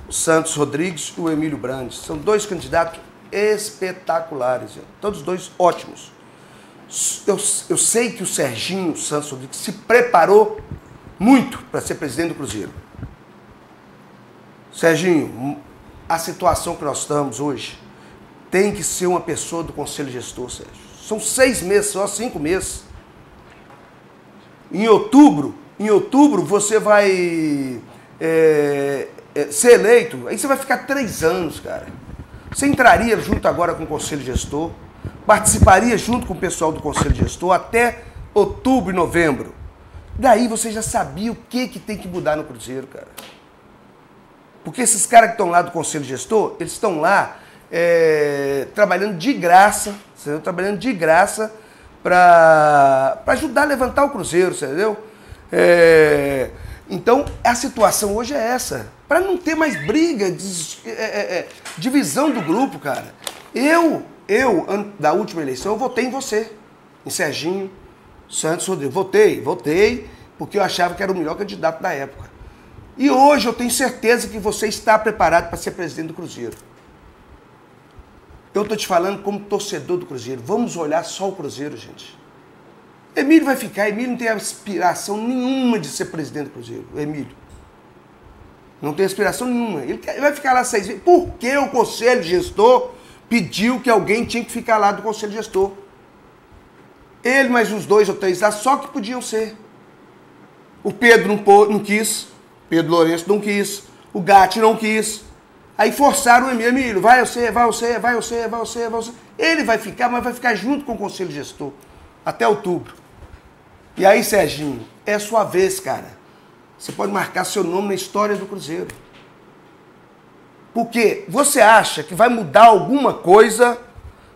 Santos Rodrigues e o Emílio Brandes são dois candidatos espetaculares, gente. todos dois ótimos. Eu, eu sei que o Serginho Santos Rodrigues se preparou muito para ser presidente do Cruzeiro. Serginho, a situação que nós estamos hoje tem que ser uma pessoa do conselho gestor, Sérgio. São seis meses, só cinco meses. Em outubro, em outubro você vai é, é, ser eleito, aí você vai ficar três anos, cara. Você entraria junto agora com o conselho gestor, participaria junto com o pessoal do conselho gestor até outubro e novembro. Daí você já sabia o que, que tem que mudar no Cruzeiro, cara. Porque esses caras que estão lá do conselho gestor, eles estão lá é, trabalhando de graça, entendeu? trabalhando de graça para ajudar a levantar o Cruzeiro, entendeu? É, então, a situação hoje é essa. Para não ter mais briga, é, é, é, divisão do grupo, cara. Eu, eu, da última eleição, eu votei em você, em Serginho Santos Rodrigues. Votei, votei, porque eu achava que era o melhor candidato da época. E hoje eu tenho certeza que você está preparado para ser presidente do Cruzeiro. Eu estou te falando como torcedor do Cruzeiro. Vamos olhar só o Cruzeiro, gente. Emílio vai ficar, Emílio não tem aspiração nenhuma de ser presidente do Cruzeiro. Emílio. Não tem aspiração nenhuma. Ele vai ficar lá seis meses. Por que o conselho gestor pediu que alguém tinha que ficar lá do conselho gestor? Ele mais uns dois ou três lá, só que podiam ser. O Pedro não, não quis. Pedro Lourenço não quis, o Gatti não quis. Aí forçaram o Emílio, Emílio, vai você, vai você, vai você, vai você, vai você. Ele vai ficar, mas vai ficar junto com o conselho gestor até outubro. E aí, Serginho, é sua vez, cara. Você pode marcar seu nome na história do Cruzeiro. Porque você acha que vai mudar alguma coisa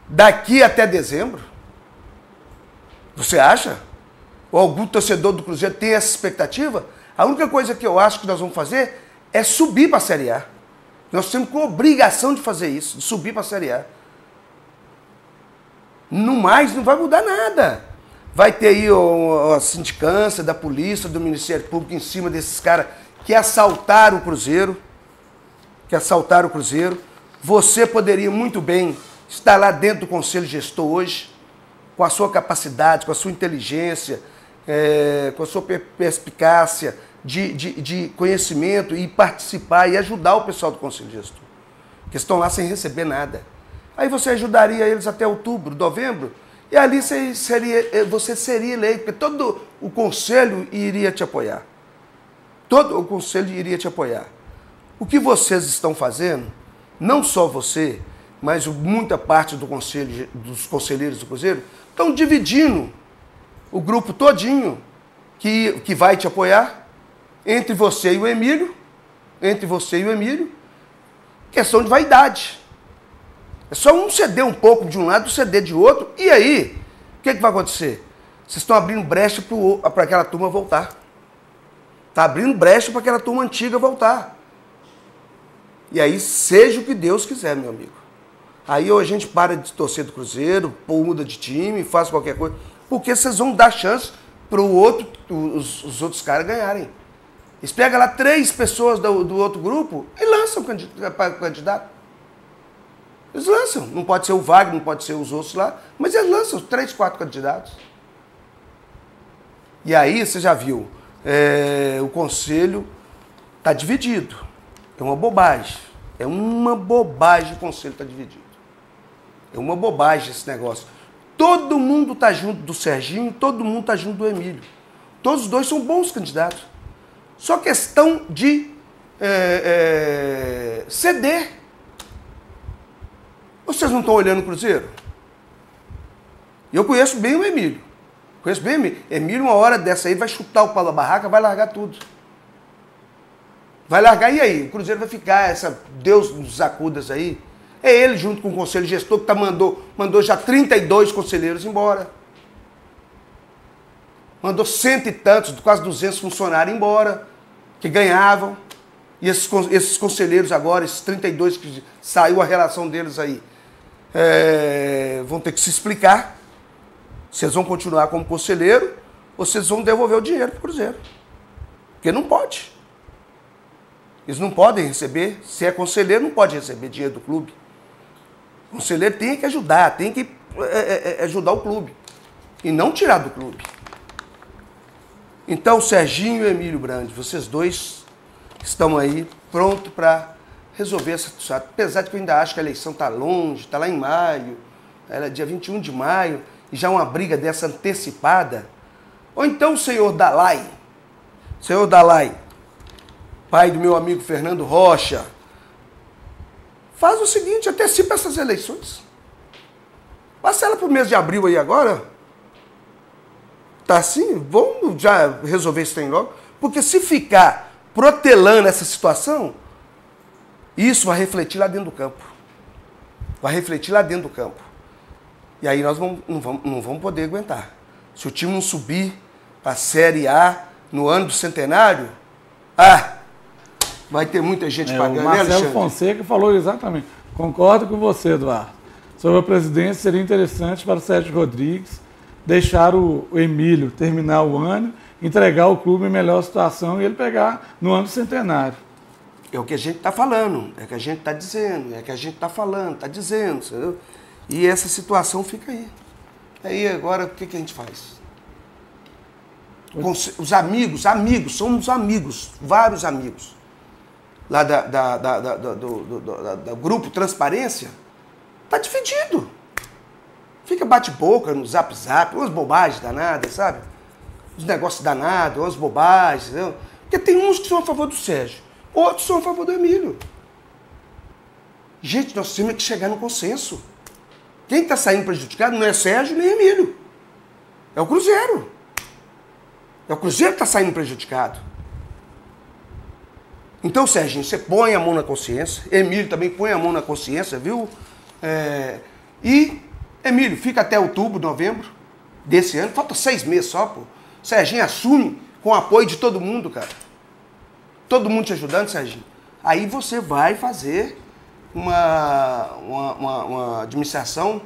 daqui até dezembro? Você acha? Ou algum torcedor do Cruzeiro tem essa expectativa? A única coisa que eu acho que nós vamos fazer é subir para a Série A. Nós temos com obrigação de fazer isso, de subir para a Série A. No mais, não vai mudar nada. Vai ter aí a sindicância da polícia, do Ministério Público em cima desses caras que assaltaram o Cruzeiro. Que assaltaram o Cruzeiro. Você poderia muito bem estar lá dentro do Conselho Gestor hoje, com a sua capacidade, com a sua inteligência, é, com a sua perspicácia de, de, de, conhecimento e participar e ajudar o pessoal do Conselho Gestor, que estão lá sem receber nada. Aí você ajudaria eles até outubro, novembro, e ali você seria, eh, você seria eleito, porque todo o Conselho iria te apoiar. Todo o Conselho iria te apoiar. O que vocês estão fazendo, não só você, mas muita parte do conselho, dos conselheiros do Cruzeiro, estão dividindo o grupo todinho que, que vai te apoiar, entre você e o Emílio, entre você e o Emílio, questão de vaidade. É só um ceder um pouco de um lado, ceder de outro, e aí, o que, que vai acontecer? Vocês estão abrindo brecha para aquela turma voltar. Está abrindo brecha para aquela turma antiga voltar. E aí, seja o que Deus quiser, meu amigo. Aí ou a gente para de torcer do Cruzeiro, muda de time, faz qualquer coisa porque vocês vão dar chance para outro, os, os, outros caras ganharem. Eles pegam lá três pessoas do, do outro grupo e lançam para o candidato. Eles lançam. Não pode ser o Wagner, não pode ser os outros lá, mas eles lançam três, quatro candidatos. E aí, você já viu, é, o conselho está dividido. É uma bobagem. É uma bobagem o conselho está dividido. É uma bobagem esse negócio. Todo mundo está junto do Serginho, todo mundo está junto do Emílio. Todos os dois são bons candidatos. Só questão de é, é, ceder. Vocês não estão olhando o Cruzeiro? Eu conheço bem o Emílio. Conheço bem o Emílio. Emílio, uma hora dessa aí, vai chutar o pau da barraca, vai largar tudo. Vai largar, e aí? O Cruzeiro vai ficar, essa Deus nos acudas aí, é ele, junto com o conselho gestor, que tá, mandou, mandou já 32 conselheiros embora. Mandou cento e tantos, quase 200 funcionários embora, que ganhavam. E esses, esses conselheiros agora, esses 32 que saiu a relação deles aí, é, vão ter que se explicar eles vão continuar como conselheiro ou eles vão devolver o dinheiro para o Cruzeiro. Porque não pode. Eles não podem receber, se é conselheiro, não pode receber dinheiro do clube. O conselheiro tem que ajudar, tem que é, é, é, ajudar o clube. E não tirar do clube. Então, Serginho e Emílio Brandi, vocês dois estão aí pronto para resolver essa situação. Apesar de que eu ainda acho que a eleição está longe, está lá em maio, era dia 21 de maio, e já uma briga dessa antecipada. Ou então o senhor Dalai, senhor Dalai, pai do meu amigo Fernando Rocha, Faz o seguinte, antecipa essas eleições. Passa ela para o mês de abril aí agora. Tá assim? Vamos já resolver isso aí logo. Porque se ficar protelando essa situação, isso vai refletir lá dentro do campo. Vai refletir lá dentro do campo. E aí nós vamos, não, vamos, não vamos poder aguentar. Se o time não subir para a Série A no ano do centenário, ah, Vai ter muita gente é, pagando, o né, Marcelo né, Fonseca falou exatamente. Concordo com você, Eduardo. sobre a presidência, seria interessante para o Sérgio Rodrigues deixar o, o Emílio terminar o ano, entregar o clube em melhor situação e ele pegar no ano centenário. É o que a gente está falando, é o que a gente está dizendo, é o que a gente está falando, está dizendo, entendeu? E essa situação fica aí. Aí agora o que, que a gente faz? Os amigos, amigos, somos amigos, vários amigos. Lá da, da, da, da do, do, do, grupo Transparência, tá dividido. Fica bate-boca no zap zap, umas bobagens danadas, sabe? Os negócios danados, umas bobagens, entendeu? Porque tem uns que são a favor do Sérgio, outros são a favor do Emílio. Gente, nós temos que chegar no consenso. Quem está saindo prejudicado não é Sérgio nem Emílio. É o Cruzeiro. É o Cruzeiro que está saindo prejudicado. Então, Sérgio, você põe a mão na consciência. Emílio também põe a mão na consciência, viu? É... E, Emílio, fica até outubro, novembro desse ano. Falta seis meses só, pô. Serginho assume com o apoio de todo mundo, cara. Todo mundo te ajudando, Serginho. Aí você vai fazer uma, uma, uma, uma administração.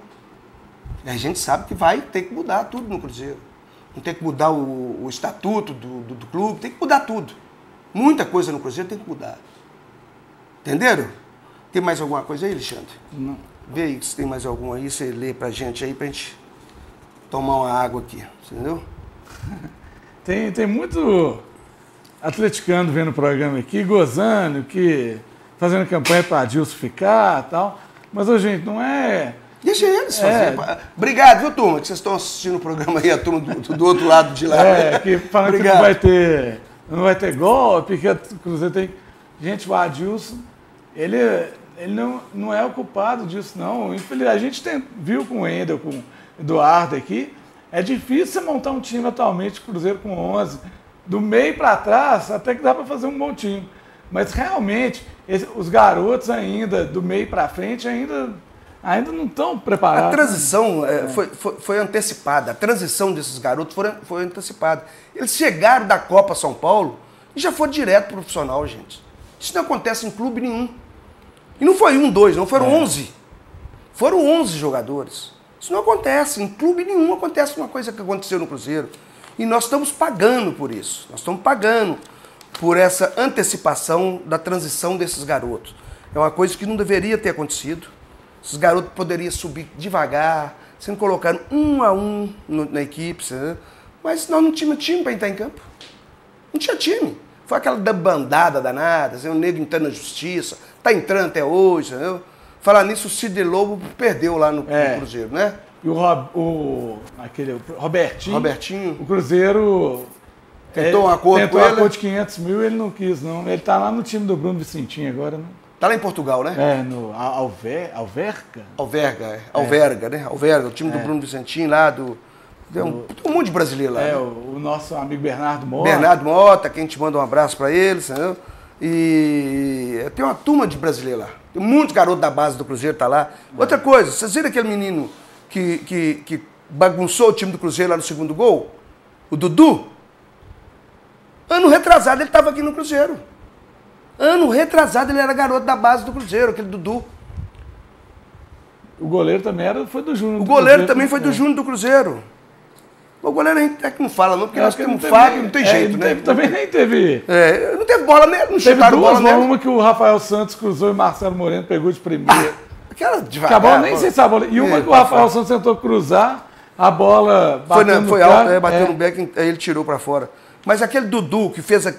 A gente sabe que vai ter que mudar tudo no Cruzeiro. Não tem que mudar o, o estatuto do, do, do, clube, tem que mudar tudo. Muita coisa no Cruzeiro tem que mudar. Entenderam? Tem mais alguma coisa aí, Alexandre? Não. Vê aí se tem mais alguma aí, você lê pra gente aí, pra gente tomar uma água aqui, entendeu? Tem, tem muito atleticano vendo o programa aqui, gozando, que fazendo campanha para Dilson ficar tal. Mas, ô, gente, não é Deixa eles é. fazer. Obrigado, viu, turma, que vocês estão assistindo o programa aí, a turma do, do outro lado de lá. É, que falando Obrigado. que não vai ter, não vai ter golpe, que o Cruzeiro tem. Gente, o Adilson, ele, ele não, não é o culpado disso, não. A gente tem, viu com o com o Eduardo aqui, é difícil montar um time atualmente, Cruzeiro com 11. Do meio para trás, até que dá para fazer um bom time. Mas realmente, esse, os garotos ainda, do meio para frente, ainda ainda não estão preparados. A transição é, é. Foi, foi, foi, antecipada, a transição desses garotos foi, foi antecipada. Eles chegaram da Copa São Paulo e já foram direto profissional, gente. Isso não acontece em clube nenhum. E não foi um, dois, não, foram é. 11. Foram 11 jogadores. Isso não acontece, em clube nenhum acontece uma coisa que aconteceu no Cruzeiro. E nós estamos pagando por isso. Nós estamos pagando por essa antecipação da transição desses garotos. É uma coisa que não deveria ter acontecido. Os garotos poderiam subir devagar, sendo colocado um a um no, na equipe, sabe? mas nós não tínhamos time para entrar em campo. Não tinha time. Foi aquela da bandada danada, assim, o negro entrando na justiça, tá entrando até hoje, entendeu? Falar nisso, o Cid Lobo perdeu lá no, é. no Cruzeiro, né? E o, Rob, o, aquele, o Robertinho, Robertinho, o Cruzeiro tentou um acordo tentou com ele? acordo de 500 mil, ele não quis, não. Ele tá lá no time do Bruno Vicentinho agora, né? Tá lá em Portugal, né? É, no Alver, Alverca? Alverga, é. Alverga, né? Alverga, o time do é. Bruno Vicentinho lá, do. Tem um, um monte de brasileiro lá. É, né? o, o, nosso amigo Bernardo Mota. Bernardo Mota, quem te manda um abraço para eles, entendeu? E tem uma turma de brasileiros lá. Tem muitos garotos da base do Cruzeiro tá lá. É. Outra coisa, vocês viram aquele menino que, que, que bagunçou o time do Cruzeiro lá no segundo gol? O Dudu? Ano retrasado ele estava aqui no Cruzeiro. Ano retrasado ele era garoto da base do Cruzeiro, aquele Dudu. O goleiro também era, foi do Júnior. O goleiro Cruzeiro, também foi do é. Júnior do Cruzeiro. O goleiro a gente é que não fala, não, porque nós temos um Fábio, não tem é, jeito, né? Teve, também nem teve. É, não teve bola mesmo, não teve chutaram duas, bola mesmo. Uma que o Rafael Santos cruzou e o Marcelo Moreno pegou de primeira. Ah, aquela devagar. Que a bola nem sei se a bola. E uma é, que o Rafael Santos tentou cruzar, a bola bateu foi, no Foi alto, é, bateu é. no beck, aí ele tirou para fora. Mas aquele Dudu que fez a,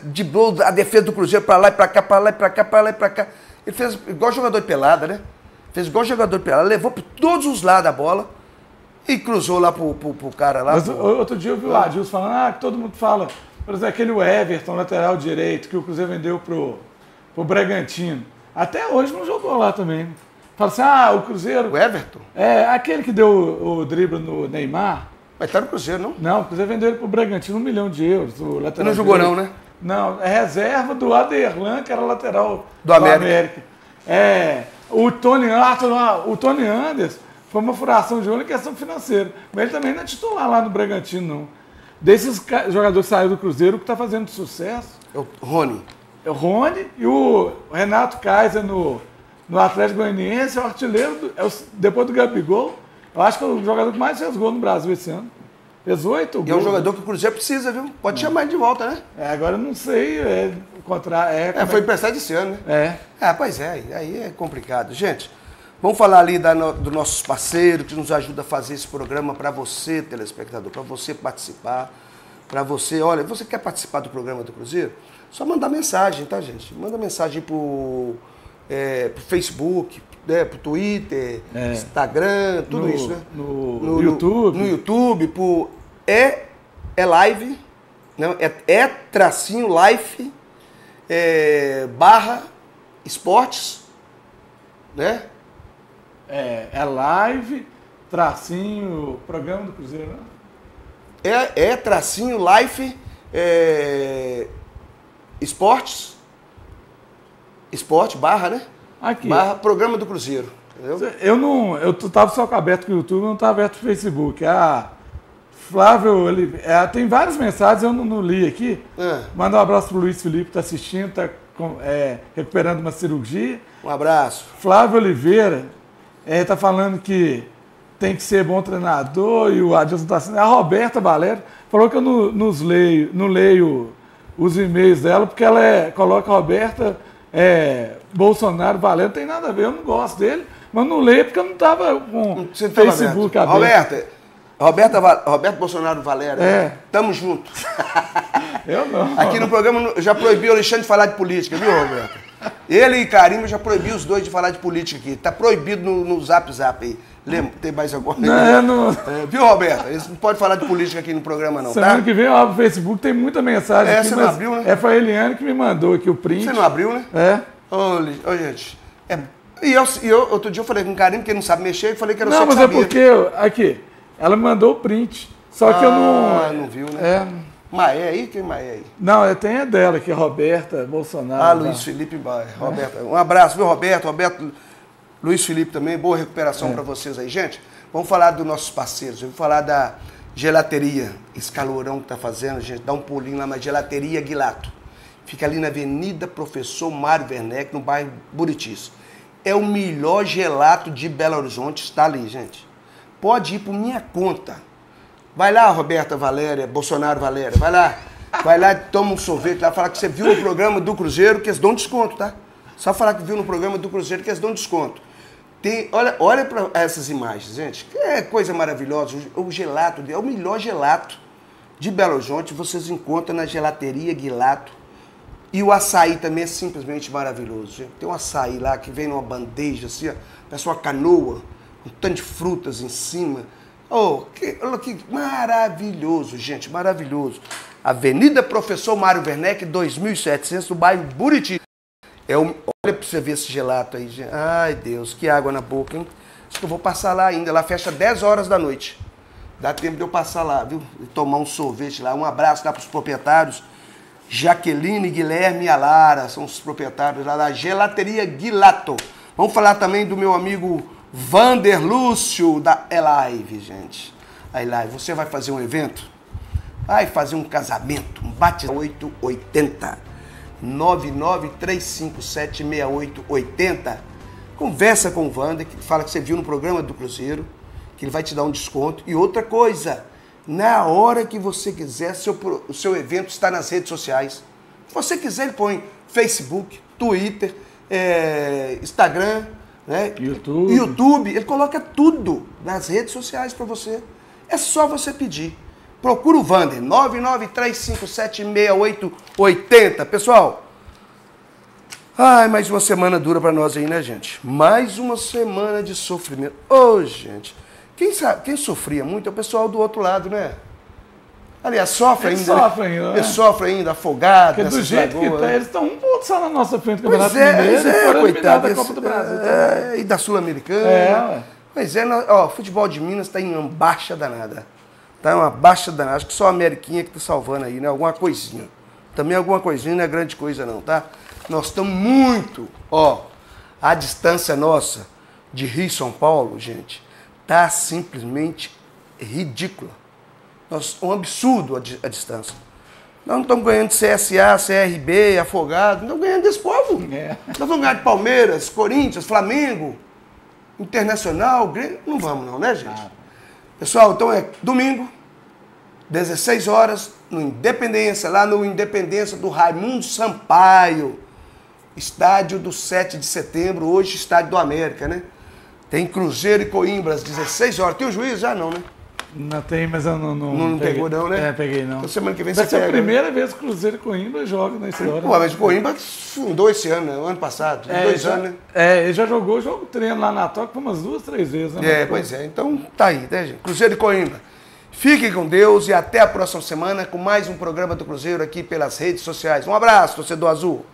a defesa do Cruzeiro para lá e para cá, para lá e para cá, para lá e para cá. Ele fez igual jogador de pelada, né? Fez igual jogador de pelada, levou para todos os lados a bola e cruzou lá pro, pro, pro cara lá. Mas pro... outro dia eu vi o Adilson falando, ah, que todo mundo fala, por exemplo, aquele Everton, lateral direito, que o Cruzeiro vendeu pro, pro Bragantino. Até hoje não jogou lá também. Fala assim, ah, o Cruzeiro. O Everton? É, aquele que deu o, o drible no Neymar. Mas tá no Cruzeiro, não? Não, o Cruzeiro vendeu ele pro Bragantino um milhão de euros. O lateral não jogou, não, né? Não, é reserva do Aderlan, que era lateral do, do América. América. É, o Tony, ah, o Tony Anderson foi uma furação de olho em questão financeira. Mas ele também não é titular lá no Bragantino, não. Desses jogadores que saíram do Cruzeiro, o que está fazendo sucesso. É o Rony. É o Rony e o Renato Kaiser no, no Atlético Goianiense, é o artilheiro, do, é o, depois do Gabigol, eu acho que é o jogador que mais fez gol no Brasil esse ano. Fez oito E é um jogador que o Cruzeiro precisa, viu? Pode chamar ele de volta, né? É, agora eu não sei, é, contra, é, É, foi emprestado esse ano, né? é. Ah, pois é, aí é complicado. Gente, vamos falar ali da, no, dos nossos parceiros que nos ajuda a fazer esse programa para você, telespectador, para você participar, para você, olha, você quer participar do programa do Cruzeiro? Só mandar mensagem, tá, gente? Manda mensagem pro, é, pro Facebook, né, pro Twitter, É. Instagram, tudo No- isso, né? no YouTube. No, YouTube, pro é, é live, não, é, é tracinho life, é, barra esportes, né? É, é live, tracinho, programa do Cruzeiro, né? É, é tracinho life, é, esportes, esporte, barra, né? Aqui. Barra programa do Cruzeiro, entendeu? Eu não. Eu tava só aberto com o YouTube, não estava aberto com o Facebook. A Flávio Oliveira. é, tem várias mensagens, eu não, não li aqui. Ah. Manda um abraço pro Luiz Felipe, tá assistindo, tá é, recuperando uma cirurgia. Um abraço. Flávio Oliveira está falando que tem que ser bom treinador e o Adilson está sendo. A Roberta Valério falou que eu não, nos leio, não leio os e-mails dela, porque ela é, coloca Roberta é, Bolsonaro Valério, não tem nada a ver, eu não gosto dele, mas não leio porque eu não estava com Você tava Facebook aberto. Roberta, Va- Roberto Bolsonaro Valério, É. tamo junto. Eu não. Aqui no programa já proibi o Alexandre de falar de política, viu, Roberto? Ele e Carimba já proibi os dois de falar de política aqui. Tá proibido no, no zap zap aí. Lembra? Tem mais alguma Não, eu não. É, viu, Roberto? Não podem falar de política aqui no programa, não, Semana tá? que vem eu abro o Facebook, tem muita mensagem É, aqui, você não abriu, né? é foi a Eliane que me mandou aqui o print. Você não abriu, né? É. Ô, Li- ô, gente. é- E eu, e eu, outro dia eu falei com o Carimba que ele não sabe mexer, eu falei que era Não, só que mas é sabia. porque. eu- Aqui, ela me mandou o print. Só que eu não. Ah, não viu, né? É, Maé aí? Quem Maé aí? não, eu tenho a dela aqui, Roberta Bolsonaro. Ah, tá? Luiz Felipe Baia. Roberto. Um abraço, viu, Roberto? Roberto, Luiz Felipe também. Boa recuperação pra vocês aí. Gente, vamos falar dos nossos parceiros. Vamos falar da gelateria. Esse calorão que tá fazendo, gente. Dá um pulinho lá na gelateria Guilato. Fica ali na Avenida Professor Mário Werneck, no bairro Buritis. É o melhor gelato de Belo Horizonte. Está ali, gente. Pode ir por minha conta. Vai lá, Roberta Valéria, Bolsonaro Valéria, vai lá. Vai lá, toma um sorvete lá, fala que você viu no programa do Cruzeiro que eles dão desconto, tá? Só falar que viu no programa do Cruzeiro que eles dão desconto. Tem, olha olha para essas imagens, gente. É coisa maravilhosa. O, gelato é o melhor gelato de Belo Horizonte. Vocês encontram na gelateria Guilato. E o açaí também é simplesmente maravilhoso. gente. Tem um açaí lá que vem numa bandeja, assim, ó, uma canoa, com tanto de frutas em cima. Oh, que, olha que maravilhoso, gente, maravilhoso. Avenida Professor Mário Werneck, 2700, no bairro Buriti. É um, olha pra você ver esse gelato aí. Ai, Deus, que água na boca, hein? Acho que eu vou passar lá ainda. Lá fecha 10 horas da noite. Dá tempo de eu passar lá, viu? E tomar um sorvete lá. Um abraço lá pros proprietários. Jaqueline, Guilherme e Alara, são os proprietários lá da Gelateria Guilato. Vamos falar também do meu amigo Vander Lúcio, da Elive, gente. A Elive, você vai fazer um evento? Vai fazer um casamento, um bate 880 993576880. Conversa com o Vander, que fala que você viu no programa do Cruzeiro, que ele vai te dar um desconto. E outra coisa, na hora que você quiser, seu, o seu evento está nas redes sociais. Se você quiser, ele põe Facebook, Twitter, eh, Instagram, né? YouTube. YouTube, ele coloca tudo nas redes sociais para você. É só você pedir. Procura o Vander, 993576880. Pessoal, ai, mais uma semana dura para nós aí, né, gente? Mais uma semana de sofrimento. Ô, gente, quem, sabe, quem sofria muito é o pessoal do outro lado, né? Aliás, sofre Eles ainda. né? sofrem né? Eles sofrem ainda, afogado. Porque do jeito que lagoas, tá, né? eles estão um ponto só na nossa frente do Pois Campeonato é, Mineiro pois é, foram eliminados coitado. da Copa do Brasil. é, e da Sul-Americana. É, ué. Pois é, ó, futebol de Minas está em uma baixa danada. Tá uma baixa danada. Acho que só a Ameriquinha que tá salvando aí, né? Alguma coisinha. Também alguma coisinha não é grande coisa não, tá? Nós estamos muito, ó, a distância nossa de Rio e São Paulo, gente, tá simplesmente ridícula. Nós, um absurdo a, a distância. Nós não estamos ganhando de CSA, CRB, Afogado, não estamos ganhando desse povo. É. Nós vamos ganhar de Palmeiras, Corinthians, Flamengo, Internacional, Grêmio. Não vamos não, né, gente? Ah. Pessoal, então é domingo, 16 horas, no Independência, lá no Independência do Raimundo Sampaio. Estádio do 7 de setembro, hoje estádio do América, né? Tem Cruzeiro e Coimbra às 16 horas. Tem o juiz já não, né? Não tem, mas eu não. Não, Não peguei. pegou não, né? É, peguei não. Então semana que vem Vai você ser a pega, né? primeira vez que o Cruzeiro Coimbra jogam na história. Pô, mas o Coimbra fundou esse ano, né? O ano passado. É, dois já, anos, né? é, ele já jogou jogo treino lá na Toca umas duas, três vezes. Né? É, pois é. Então tá aí, né, gente? Cruzeiro e Coimbra. Fiquem com Deus e até a próxima semana com mais um programa do Cruzeiro aqui pelas redes sociais. Um abraço, torcedor azul.